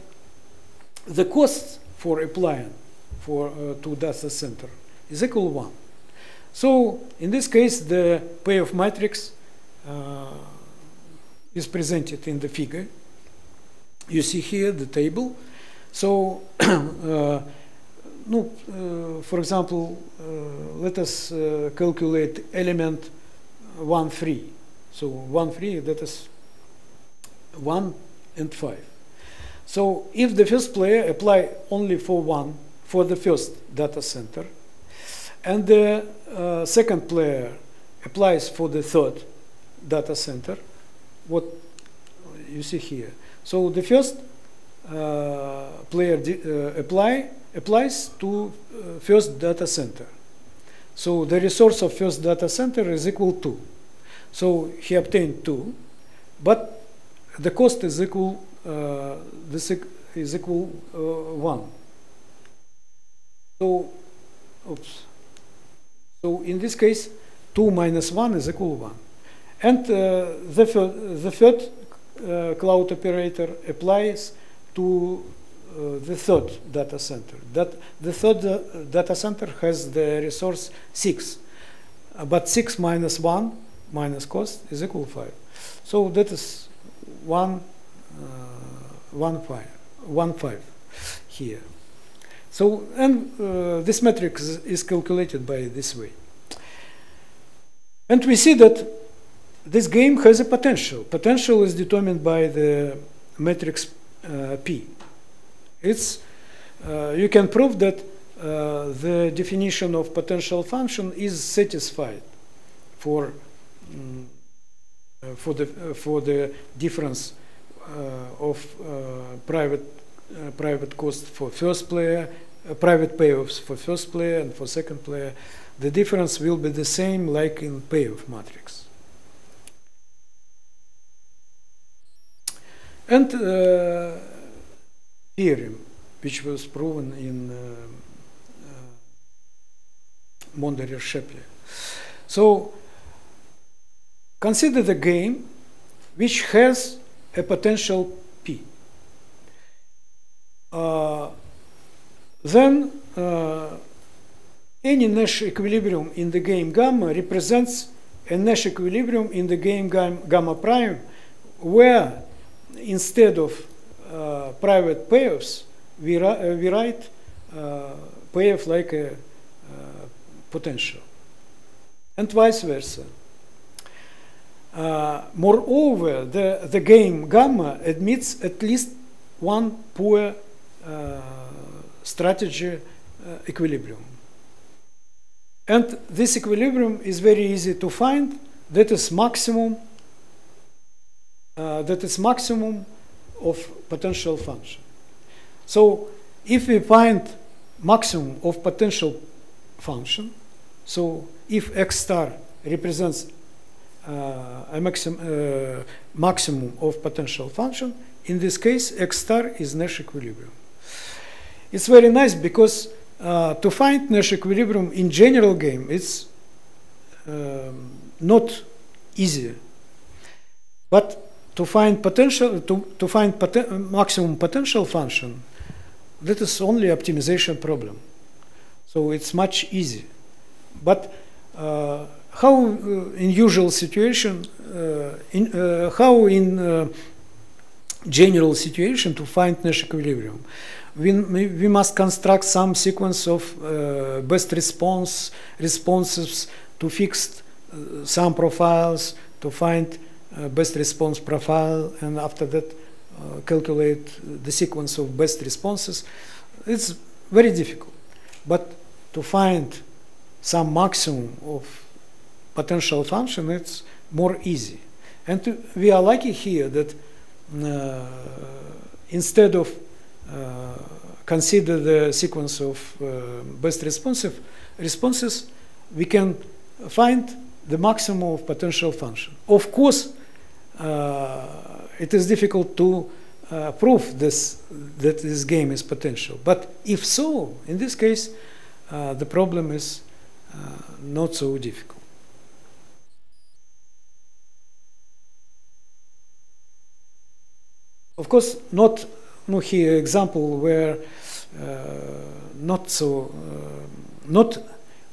the cost for applying for uh, to data center is equal one. So in this case, the payoff matrix uh, is presented in the figure. You see here the table. So, uh, no, for example, let us calculate element 1, 3. So 1, 3, that is 1 and 5. So if the first player apply only for 1 for the first data center, and the uh, second player applies for the third data center, what you see here. So the first uh, player uh, apply applies to uh, first data center. So the resource of first data center is equal to. So he obtained two, but the cost is equal. Uh, this is equal uh, one. So, oops. So in this case, 2 minus 1 is equal 1. And uh, the, the third uh, cloud operator applies to the third data center. That the third uh, data center has the resource six, uh, but six minus one minus cost is equal five. So that is one, uh, one five, one five here. So and uh, this matrix is, is calculated by this way. And we see that this game has a potential. Potential is determined by the matrix uh, P. It's, uh, you can prove that uh, the definition of potential function is satisfied for, um, for, the, for the difference of private, private cost for first player, private payoffs for first player and for second player. The difference will be the same like in payoff matrix. And uh, theorem, which was proven in uh, uh, Shapley. So consider the game which has a potential P. Uh, then uh, any Nash equilibrium in the game gamma represents a Nash equilibrium in the game gamma prime where instead of uh, private payoffs, we, uh, we write uh, payoff like a potential, and vice versa. moreover, the, the game gamma admits at least one pure strategy equilibrium. And this equilibrium is very easy to find. That is maximum. Uh, that is maximum of potential function. So if we find maximum of potential function, so if x star represents uh, a maxim, uh, maximum of potential function, in this case x star is Nash equilibrium. It's very nice because uh, to find Nash equilibrium in general game, it's um, not easy. But to find potential to, to find poten maximum potential function that is only optimization problem. So it's much easy. But uh, how uh, in usual situation uh, in, uh, how in uh, general situation to find Nash equilibrium? We, we must construct some sequence of uh, best response responses to fixed some profiles to find best response profile and after that uh, calculate the sequence of best responses. It's very difficult. But to find some maximum of potential function, it's more easy. And to, we are lucky here that uh, instead of uh, consider the sequence of uh, best responsive responses, we can find the maximum of potential function. Of course, uh, it is difficult to uh, prove this that this game is potential. But if so, in this case, uh, the problem is not so difficult. Of course, not no here example where uh, not so uh, not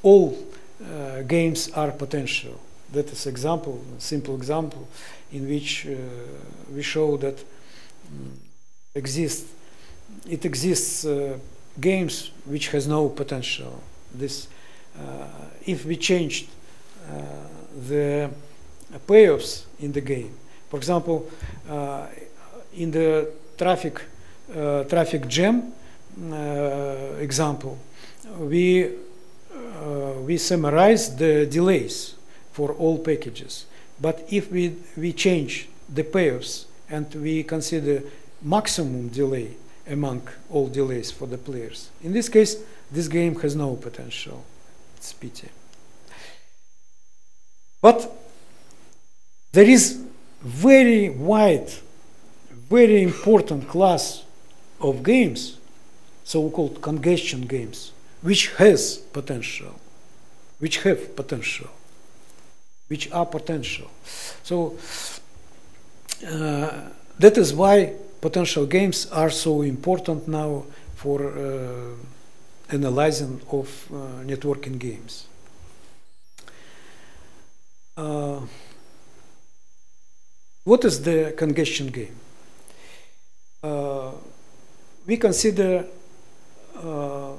all uh, games are potential. That is example, simple example in which uh, we show that um, exist it exists uh, games which has no potential. This uh, if we changed the payoffs in the game, for example, in the traffic traffic jam example, we we summarize the delays for all packages. But if we, we change the payoffs and we consider maximum delay among all delays for the players, in this case, this game has no potential. It's pity. But there is very wide, very important class of games, so-called congestion games, which has potential, which have potential which are potential. So uh, that is why potential games are so important now for analyzing of networking games. Uh, what is the congestion game? Uh, we consider uh,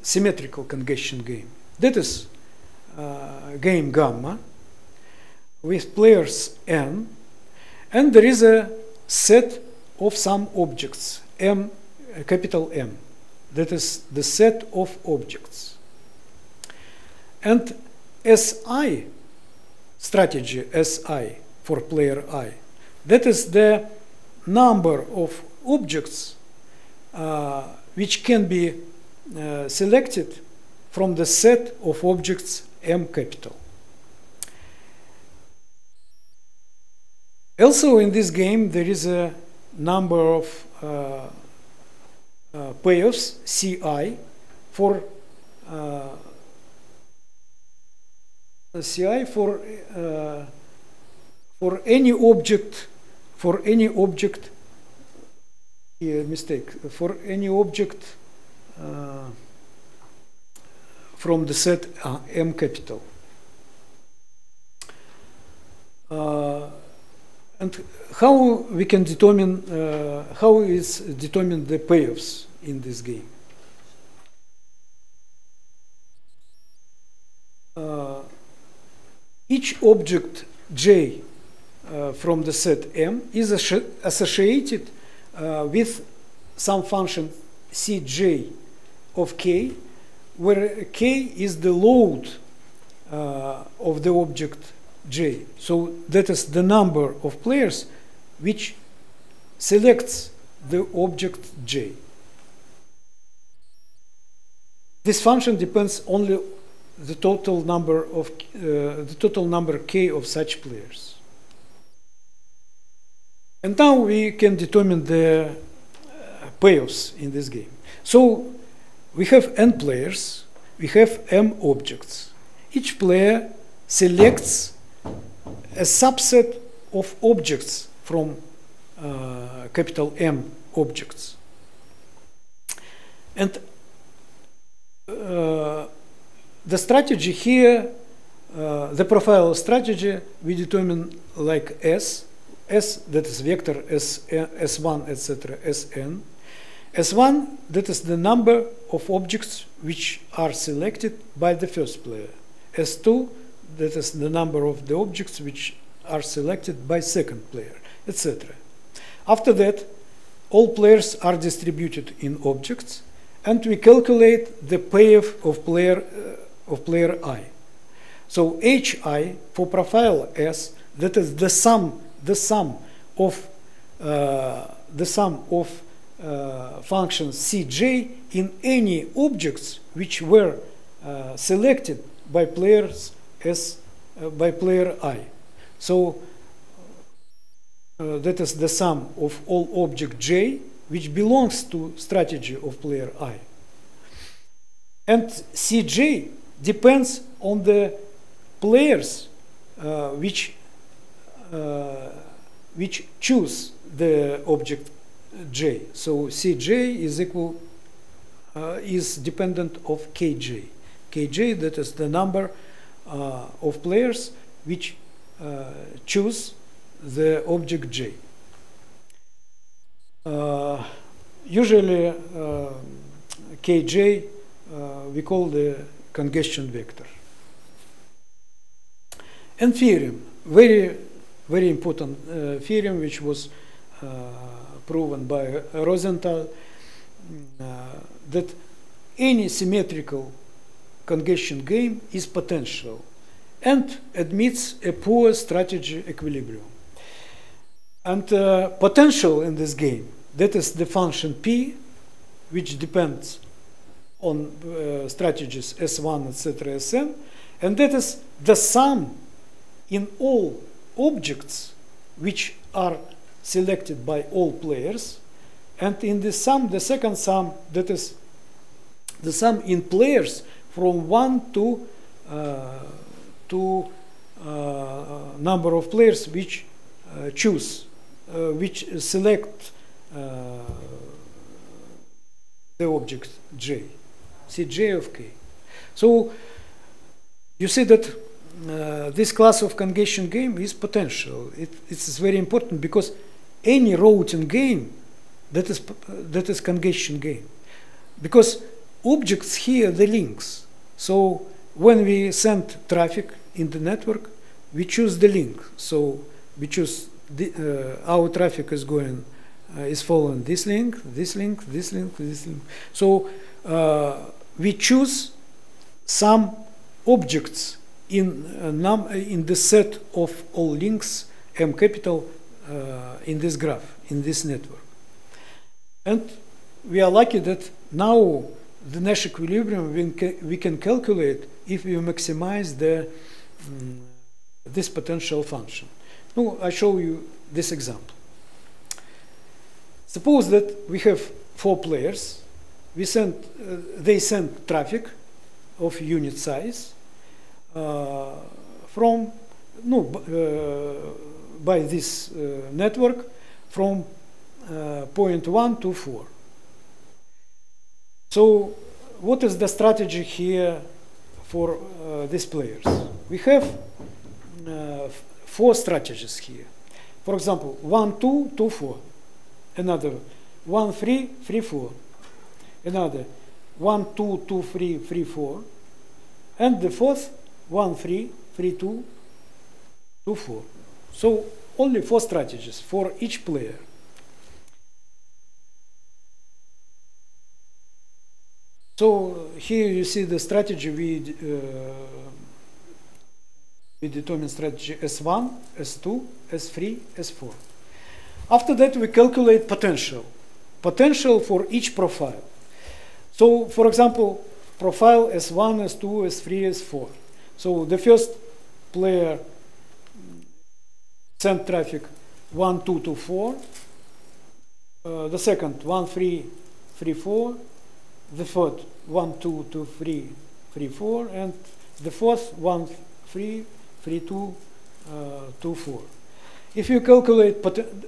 symmetrical congestion game. That is uh, game gamma with players n and there is a set of some objects m capital M that is the set of objects and SI strategy SI for player I that is the number of objects uh, which can be uh, selected from the set of objects M capital. Also in this game there is a number of uh, uh, payoffs CI for uh, CI for uh, for any object for any object here mistake for any object uh, from the set uh, M capital. Uh, and how we can determine uh, how is determined the payoffs in this game? Uh, each object J uh, from the set M is associated with some function Cj of k, where k is the load uh, of the object j. So that is the number of players which selects the object j. This function depends only the total number of uh, the total number k of such players. And now we can determine the uh, payoffs in this game. So we have n players, we have m objects. Each player selects a subset of objects from uh, capital M objects. And uh, the strategy here, uh, the profile strategy, we determine like S, S that is vector S, S1, etc., Sn. S1, that is the number of objects which are selected by the first player. S2, that is the number of the objects which are selected by second player, etc. After that, all players are distributed in objects, and we calculate the payoff of player uh, of player i. So hi for profile s, that is the sum, the sum of uh, the sum of uh, cj in any objects which were uh, selected by players as uh, by player i. So uh, that is the sum of all object j which belongs to strategy of player i. And cj depends on the players uh, which which choose the object j. So Cj is equal uh, is dependent of Kj. Kj that is the number uh, of players which uh, choose the object J. Uh, usually uh, Kj uh, we call the congestion vector. And theorem, very very important theorem which was proven by Rosenthal uh, that any symmetrical congestion game is potential and admits a pure strategy equilibrium. And uh, potential in this game, that is the function p, which depends on uh, strategies S1, etc., Sn, and that is the sum in all objects which are selected by all players. And in the sum, the second sum, that is the sum in players from 1 to, uh, to uh, number of players which uh, choose, uh, which select uh, the object j. See j of k. So you see that uh, this class of congestion game is potential. It, it's very important because any routing game that is that is congestion game, because objects here the links. So when we send traffic in the network, we choose the link. So we choose the, uh, our traffic is going uh, is following this link, this link, this link, this link. So uh, we choose some objects in uh, num in the set of all links m capital uh, in this graph in this network, and we are lucky that now the Nash equilibrium we can, we can calculate if we maximize the um, this potential function. Now I show you this example. Suppose that we have four players. We send, uh, they send traffic of unit size uh, from no uh, by this uh, network from uh, point one to four. So, what is the strategy here for uh, these players? We have four strategies here. For example, one, two, two, four. Another one three three four. Another one two two three three four. And the fourth one three three two two four. So only four strategies for each player so here you see the strategy we uh, we determine strategy S1, S2, S3, S4. After that, we calculate potential. Potential for each profile. So, for example, profile S1, S2, S3, S4. So the first player send traffic 1, 2 to 4. Uh, the second 1, 3, 3, 4. The third 1, 2 to 3, 3, 4. And the fourth 1, 3, 3, 2, uh, 2, 4. If you calculate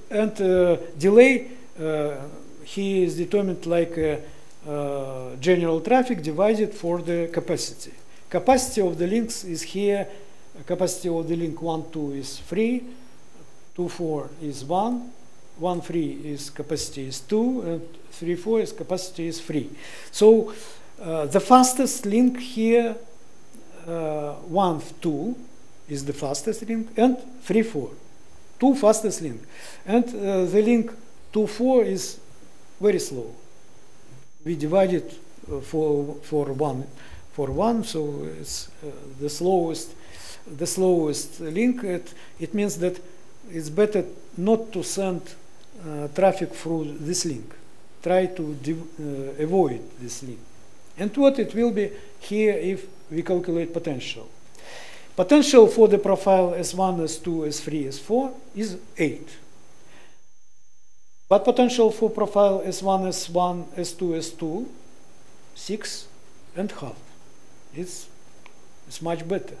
and uh, delay, uh, he is determined like uh, general traffic divided for the capacity. Capacity of the links is here. Capacity of the link 1, 2 is 3, 2, 4 is 1, 1, 3 is capacity is 2, and 3, 4 is capacity is free. So uh, the fastest link here, uh, 1, 2 is the fastest link, and 3, 4 two fastest link. And uh, the link 2, 4 is very slow. We divide it uh, for, for one, for one, so it's uh, the slowest, the slowest link. It, it means that it's better not to send uh, traffic through this link. Try to uh, avoid this link. And what it will be here if we calculate potential. Potential for the profile S1, S2, S3, S4 is 8. But potential for profile S1, S1, S2, S2, 6 and half. It's, it's much better.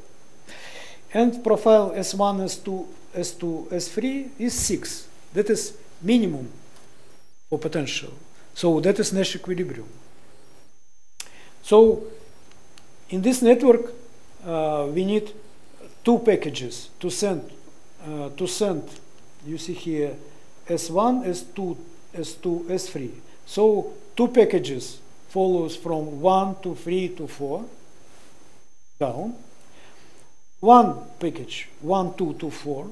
And profile S1, S2, S2, S3 is 6. That is minimum for potential. So that is Nash equilibrium. So in this network, uh, we need two packages to send uh, to send you see here s1 s2 s2 s3 so two packages follows from 1 to 3 to 4 down. One package 1 2 to 4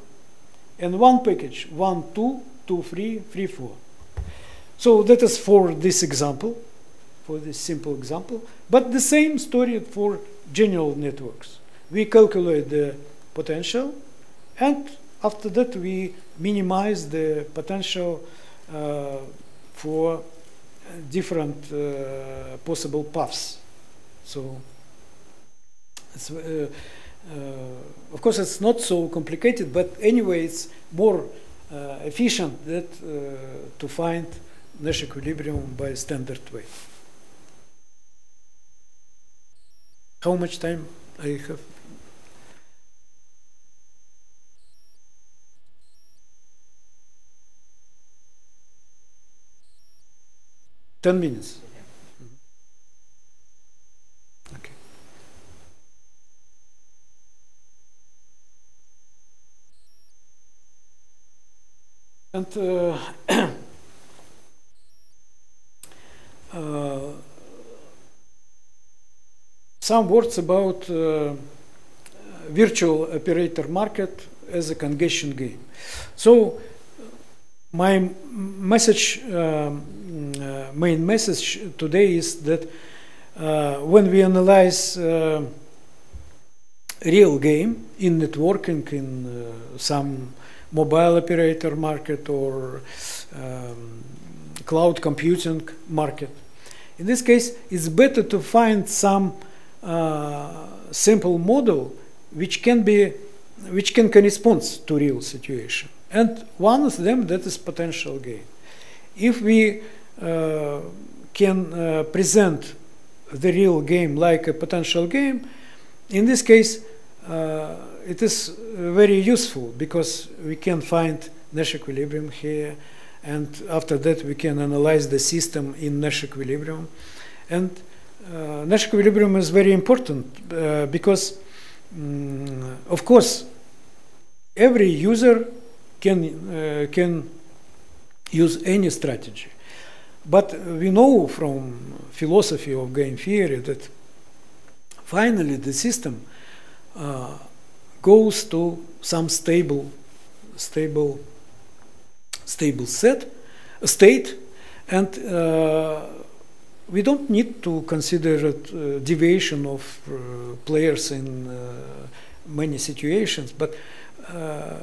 and one package 1 2 2 3 3 4 so that is for this example for this simple example but the same story for general networks we calculate the potential and after that we minimize the potential uh, for different uh, possible paths. So uh, uh, of course it's not so complicated, but anyway it's more uh, efficient that uh, to find Nash equilibrium by standard way. How much time I have? 10 minutes. Okay. And uh, uh, some words about uh, virtual operator market as a congestion game. So my message, um, uh, main message today is that uh, when we analyze uh, real game in networking in uh, some mobile operator market or um, cloud computing market, in this case, it's better to find some uh, simple model which can be which can correspond to real situation. And one of them that is potential game. If we uh, can uh, present the real game like a potential game, in this case, uh, it is very useful because we can find Nash equilibrium here, and after that we can analyze the system in Nash equilibrium. And uh, Nash equilibrium is very important uh, because, um, of course, every user can, uh, can use any strategy. But we know from philosophy of game theory that finally the system uh, goes to some stable, stable, stable set, state, and uh, we don't need to consider uh, deviation of uh, players in uh, many situations, but uh,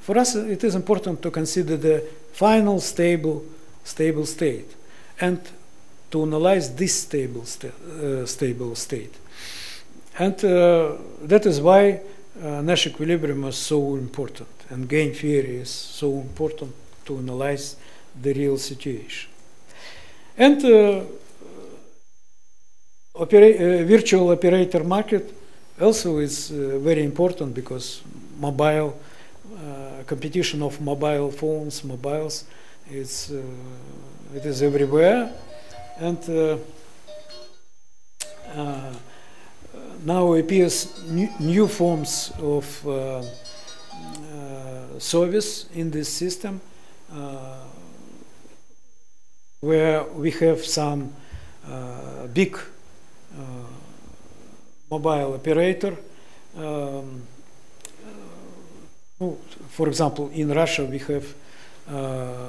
for us, it is important to consider the final stable, stable state and to analyze this stable, sta uh, stable state. And that is why Nash equilibrium is so important and game theory is so important to analyze the real situation. And uh, opera uh, virtual operator market also is uh, very important because mobile uh, competition of mobile phones, mobiles, it's uh, it is everywhere, and uh, now appears new, new forms of service in this system where we have some uh, big uh, mobile operator um, for example, in Russia we have uh,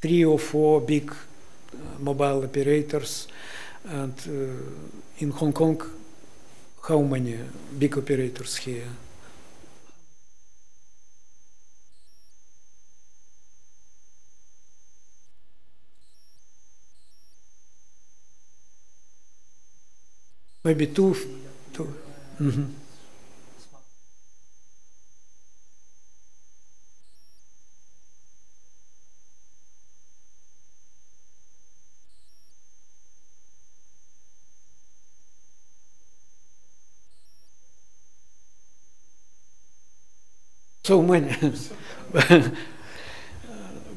three or four big uh, mobile operators, and uh, in Hong Kong, how many big operators here? Maybe two. two. Mm -hmm. so many.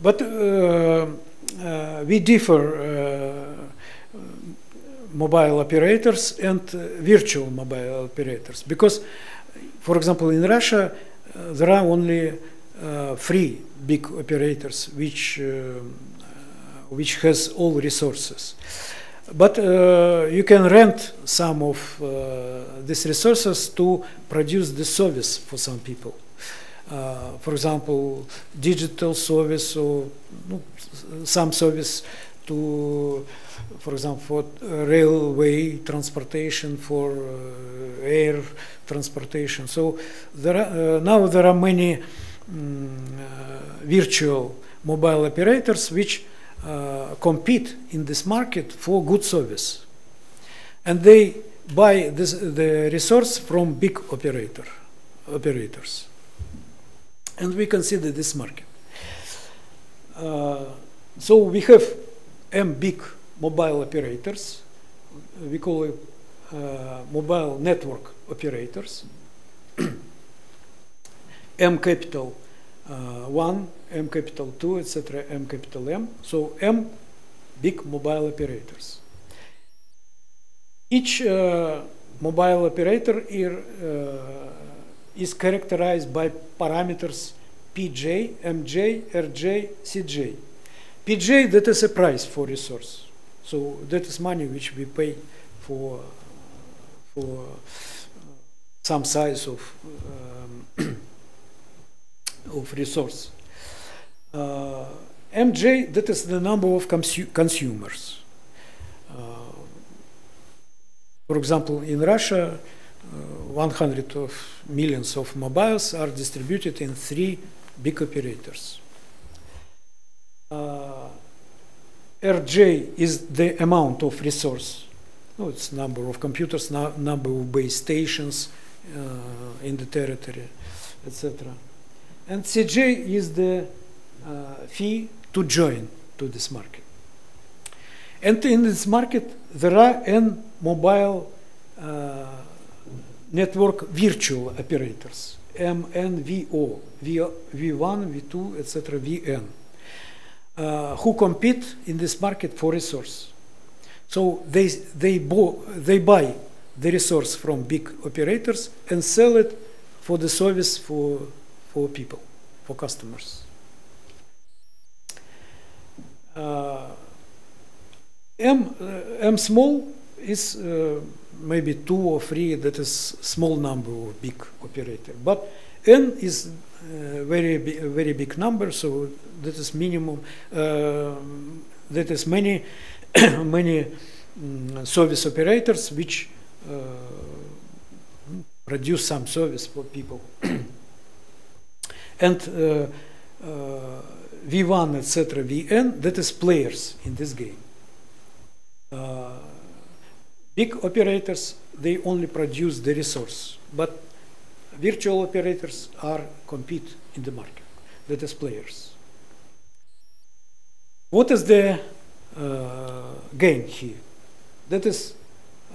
but uh, uh, we differ uh, mobile operators and virtual mobile operators because, for example, in Russia there are only three big operators which which has all resources. But uh, you can rent some of uh, these resources to produce the service for some people. Uh, for example, digital service or some service to, for example, for railway transportation, for uh, air transportation. So there are, uh, now there are many um, virtual mobile operators which uh, compete in this market for good service. And they buy this, the resource from big operator, operators and we consider this market. Uh, so we have M big mobile operators, we call it uh, mobile network operators, M capital uh, 1, M capital 2, etc., M capital M. So M big mobile operators. Each uh, mobile operator here, uh, is characterized by parameters pj, mj, rj, cj. Pj, that is a price for resource. So that is money which we pay for, for some size of, um, of resource. Uh, MJ, that is the number of consu consumers. Uh, for example, in Russia, uh, 100 of millions of mobiles are distributed in three big operators. Uh, RJ is the amount of resource. Oh, it's number of computers, no, number of base stations uh, in the territory, etc. And CJ is the uh, fee to join to this market. And in this market, there are n mobile uh, network virtual operators, MNVO, v, V1, V2, etc., VN, uh, who compete in this market for resource. So they, they, they buy the resource from big operators and sell it for the service for, for people, for customers. Uh, M, uh, M small is uh, maybe two or three, that is small number of big operator. But N is very, very big number, so that is minimum, uh, that is many, many um, service operators which uh, produce some service for people. and uh, uh, V1, etc., Vn, that is players in this game. big operators, they only produce the resource, but virtual operators are compete in the market, that is players. What is the uh, game here? That is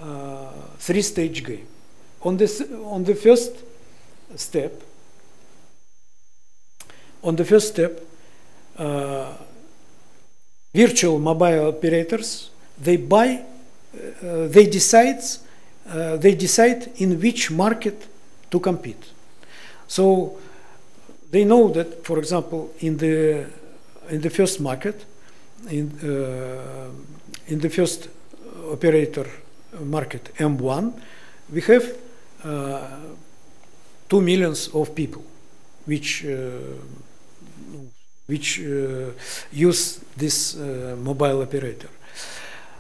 uh, three-stage game. On this, on the first step, on the first step, uh, virtual mobile operators they buy, uh, they decide, uh, they decide in which market to compete. So they know that, for example, in the in the first market, in uh, in the first operator market M1, we have uh, two millions of people, which uh, which uh, use this uh, mobile operator.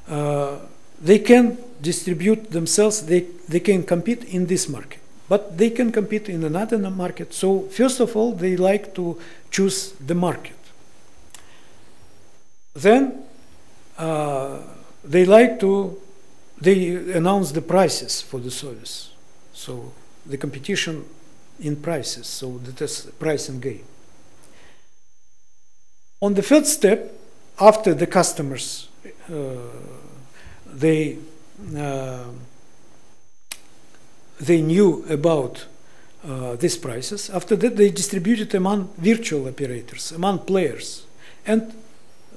Uh, they can distribute themselves, they, they can compete in this market, but they can compete in another market. So first of all, they like to choose the market. Then uh, they like to, they announce the prices for the service. So the competition in prices, so that is pricing game. On the third step, after the customers, uh, they uh, they knew about uh, these prices. After that, they distributed among virtual operators, among players, and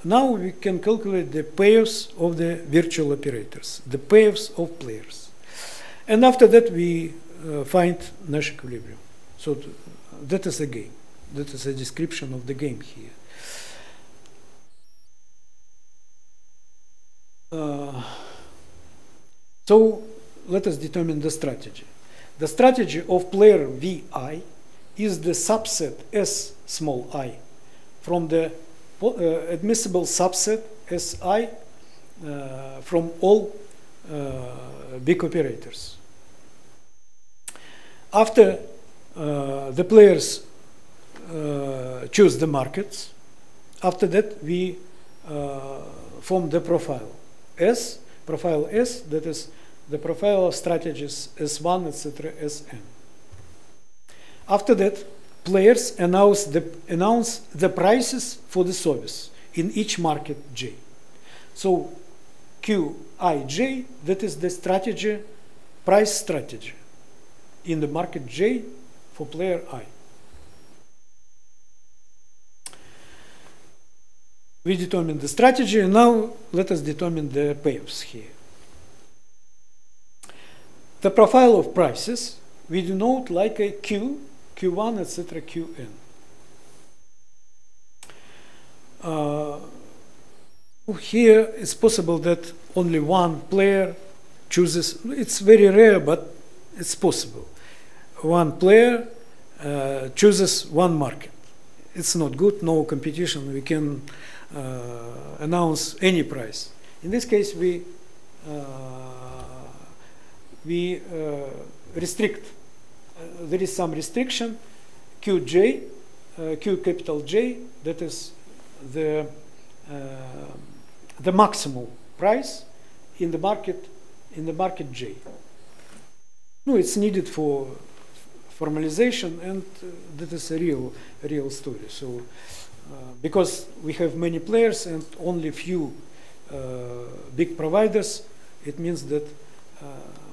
now we can calculate the payoffs of the virtual operators, the payoffs of players, and after that we uh, find Nash equilibrium. So that is a game. That is a description of the game here. Uh, so let us determine the strategy. The strategy of player Vi is the subset S small i from the uh, admissible subset Si uh, from all uh, big operators. After uh, the players uh, choose the markets, after that we form the profile. S, profile S, that is the profile of strategies S1, etc., Sn. After that, players announce the, announce the prices for the service in each market J. So QIJ, that is the strategy, price strategy in the market J for player I. we determine the strategy, now let us determine the payoffs here. The profile of prices we denote like a Q, Q1, etc., Qn. Uh, here it's possible that only one player chooses, it's very rare, but it's possible. One player uh, chooses one market. It's not good, no competition, we can uh, announce any price. In this case, we, uh, we uh, restrict, uh, there is some restriction, Qj, uh, Q capital J, that is the, the maximal price in the market, in the market J. No, it's needed for formalization and that is a real, real story. So uh, because we have many players and only few uh, big providers, it means that uh,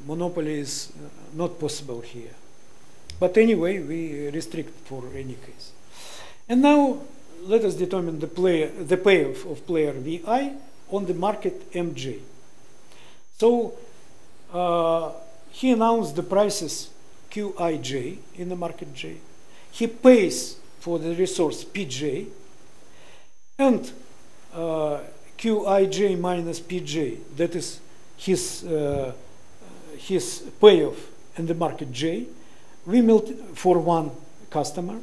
monopoly is not possible here. But anyway, we restrict for any case. And now let us determine the, player, the payoff of player VI on the market MJ. So uh, he announced the prices QIJ in the market J. He pays for the resource PJ and uh, Qij minus Pj, that is his, uh, his payoff in the market J, we for one customer,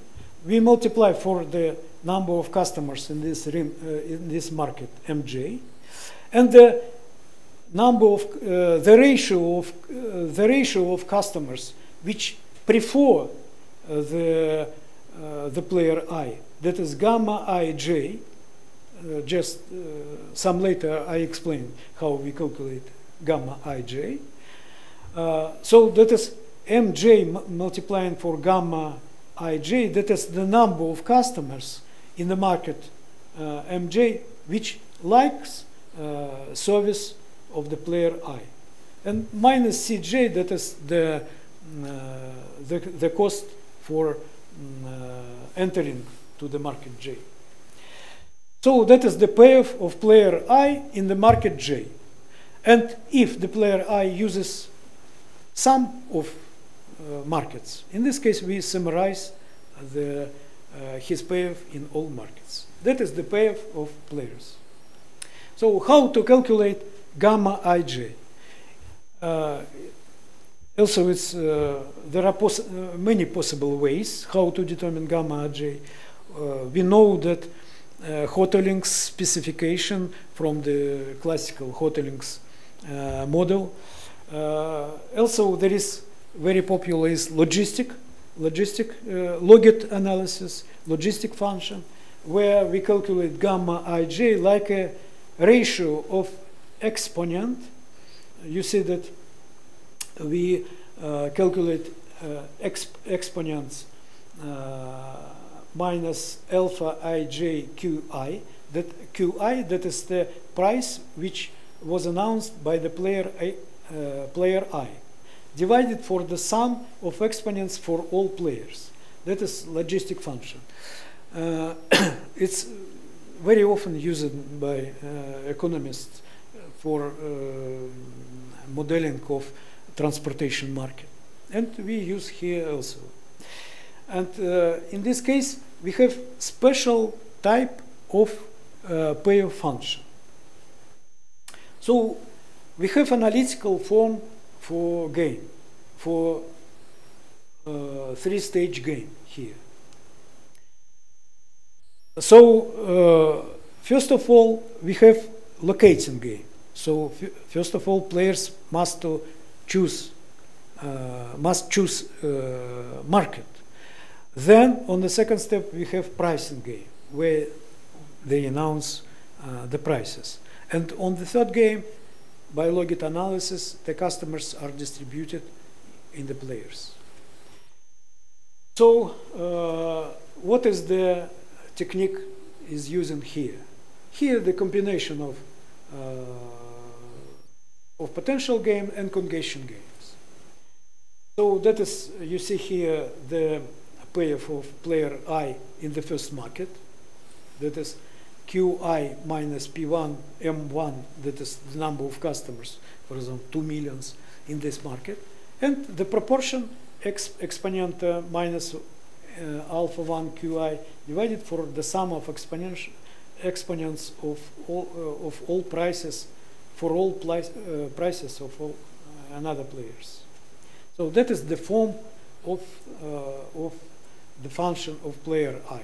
we multiply for the number of customers in this, rim, uh, in this market Mj, and the number of uh, the ratio of uh, the ratio of customers which prefer uh, the the player i. That is gamma ij uh, just uh, some later I explain how we calculate gamma ij. Uh, so that is mj multiplying for gamma ij, that is the number of customers in the market uh, mj which likes uh, service of the player i. And minus cj, that is the, uh, the, the cost for entering to the market j. So that is the payoff of player I in the market J. And if the player I uses some of uh, markets, in this case we summarize the, uh, his payoff in all markets. That is the payoff of players. So how to calculate gamma ij? Uh, also, it's, there are poss uh, many possible ways how to determine gamma ij. We know that uh, specification from the classical Hotelling's uh, model. Uh, also, there is very popular is logistic, logistic logit analysis, logistic function, where we calculate gamma ij like a ratio of exponent. You see that we uh, calculate uh, exp exponents uh, minus alpha ij qi, that qi, that is the price which was announced by the player, uh, player i, divided for the sum of exponents for all players. That is logistic function. Uh, it's very often used by uh, economists for uh, modeling of transportation market. And we use here also. And uh, in this case, we have special type of uh, payoff function. So we have analytical form for game, for uh, three-stage game here. So uh, first of all, we have locating game. So first of all, players must to choose uh, must choose market. Then on the second step, we have pricing game, where they announce the prices. And on the third game, by logit analysis, the customers are distributed in the players. So uh, what is the technique is using here? Here the combination of, uh, of potential game and congestion games. So that is, you see here the payoff of player I in the first market. That is qi minus p1 m1, that is the number of customers, for example, 2 millions in this market, and the proportion exponent uh, minus uh, alpha 1 qi divided for the sum of exponential exponents of all, uh, of all prices for all uh, prices of all uh, another players. So that is the form of, uh, of the function of player i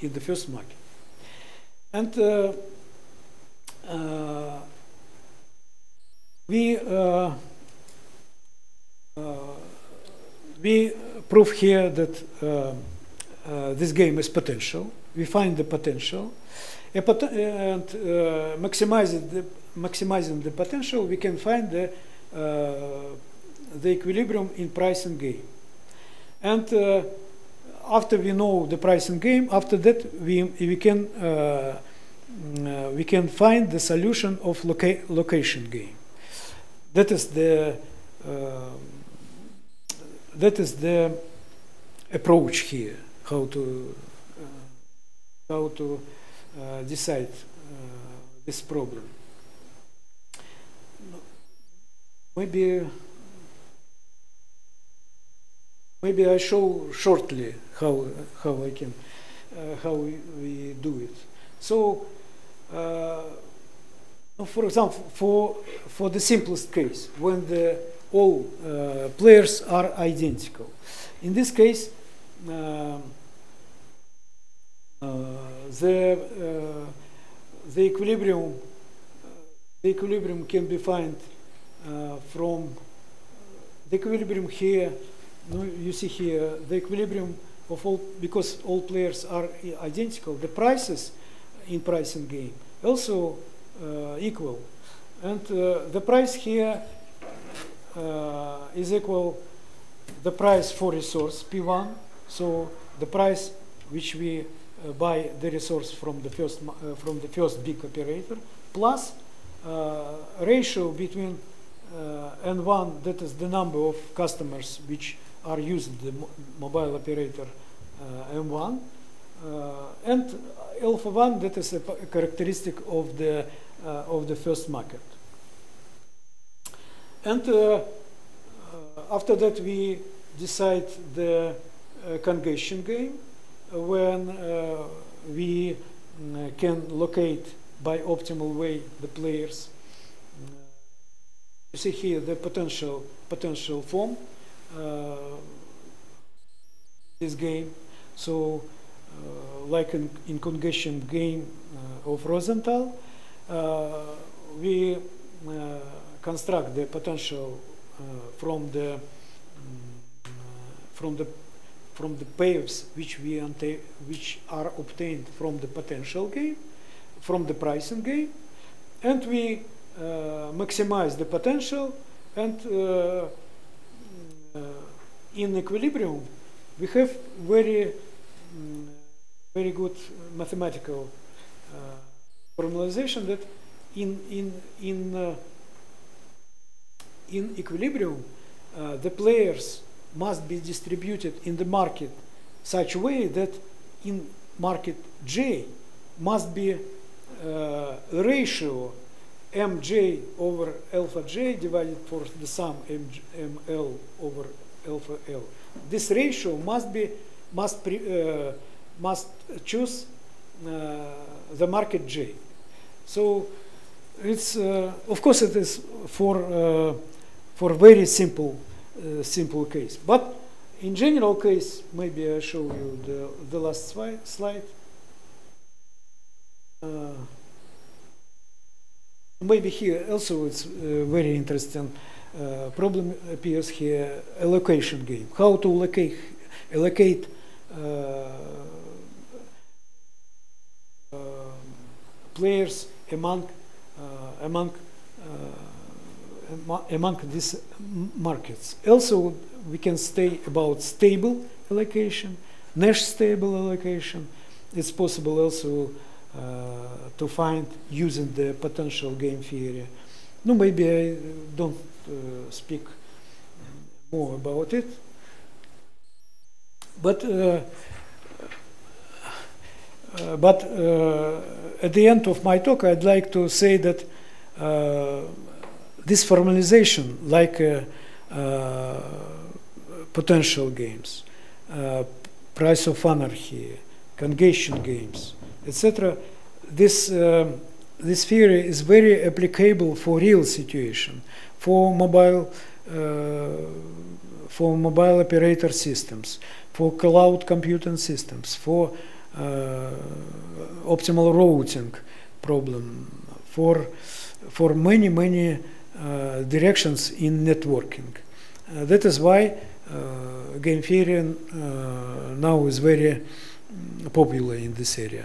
in the first market. And uh, uh, we uh, we prove here that this game is potential. We find the potential, pot and maximizing the maximizing the potential, we can find the the equilibrium in price and game. And uh, after we know the pricing game, after that we, we, can, uh, uh, we can find the solution of loca location game. That is the, uh, that is the approach here, how to, uh, how to uh, decide this problem. Maybe Maybe I show shortly how, how I can, uh, how we, we, do it. So, uh, for example, for, for the simplest case, when the, all uh, players are identical. In this case, um, uh, the, uh, the equilibrium the equilibrium can be found uh, from the equilibrium here no, you see here the equilibrium of all, because all players are identical, the prices in pricing game also uh, equal. And uh, the price here uh, is equal the price for resource P1. So the price which we uh, buy the resource from the first uh, from the first big operator plus uh, ratio between N1 that is the number of customers which are using the mobile operator uh, M1 uh, and alpha 1 that is a characteristic of the uh, of the first market and after that we decide the congestion game when we can locate by optimal way the players. You see here the potential potential form uh, this game. So, uh, like in, in congestion game uh, of Rosenthal, we construct the potential from the um, from the from the pairs which we which are obtained from the potential game, from the pricing game, and we uh, maximize the potential and uh, uh, in equilibrium, we have very, um, very good mathematical uh, formalization that in in in uh, in equilibrium, the players must be distributed in the market such a way that in market J must be uh, a ratio mj over alpha j divided for the sum ml over alpha l. This ratio must be must pre, uh, must choose uh, the market j. So it's uh, of course it is for uh, for very simple uh, simple case, but in general case maybe I show you the the last slide. Maybe here also it's uh, very interesting uh, problem appears here, allocation game. How to allocate, allocate uh, uh players among, uh, among, uh, among these markets. Also, we can stay about stable allocation, Nash stable allocation. It's possible also to find using the potential game theory. No, maybe I don't uh, speak more about it, but uh, but at the end of my talk, I'd like to say that uh, this formalization, like uh, uh, potential games, uh, price of anarchy, congestion games, etc., this uh, this theory is very applicable for real situation, for mobile uh, for mobile operator systems, for cloud computing systems, for uh, optimal routing problem, for for many many uh, directions in networking. Uh, that is why uh, game theory uh, now is very mm, popular in this area.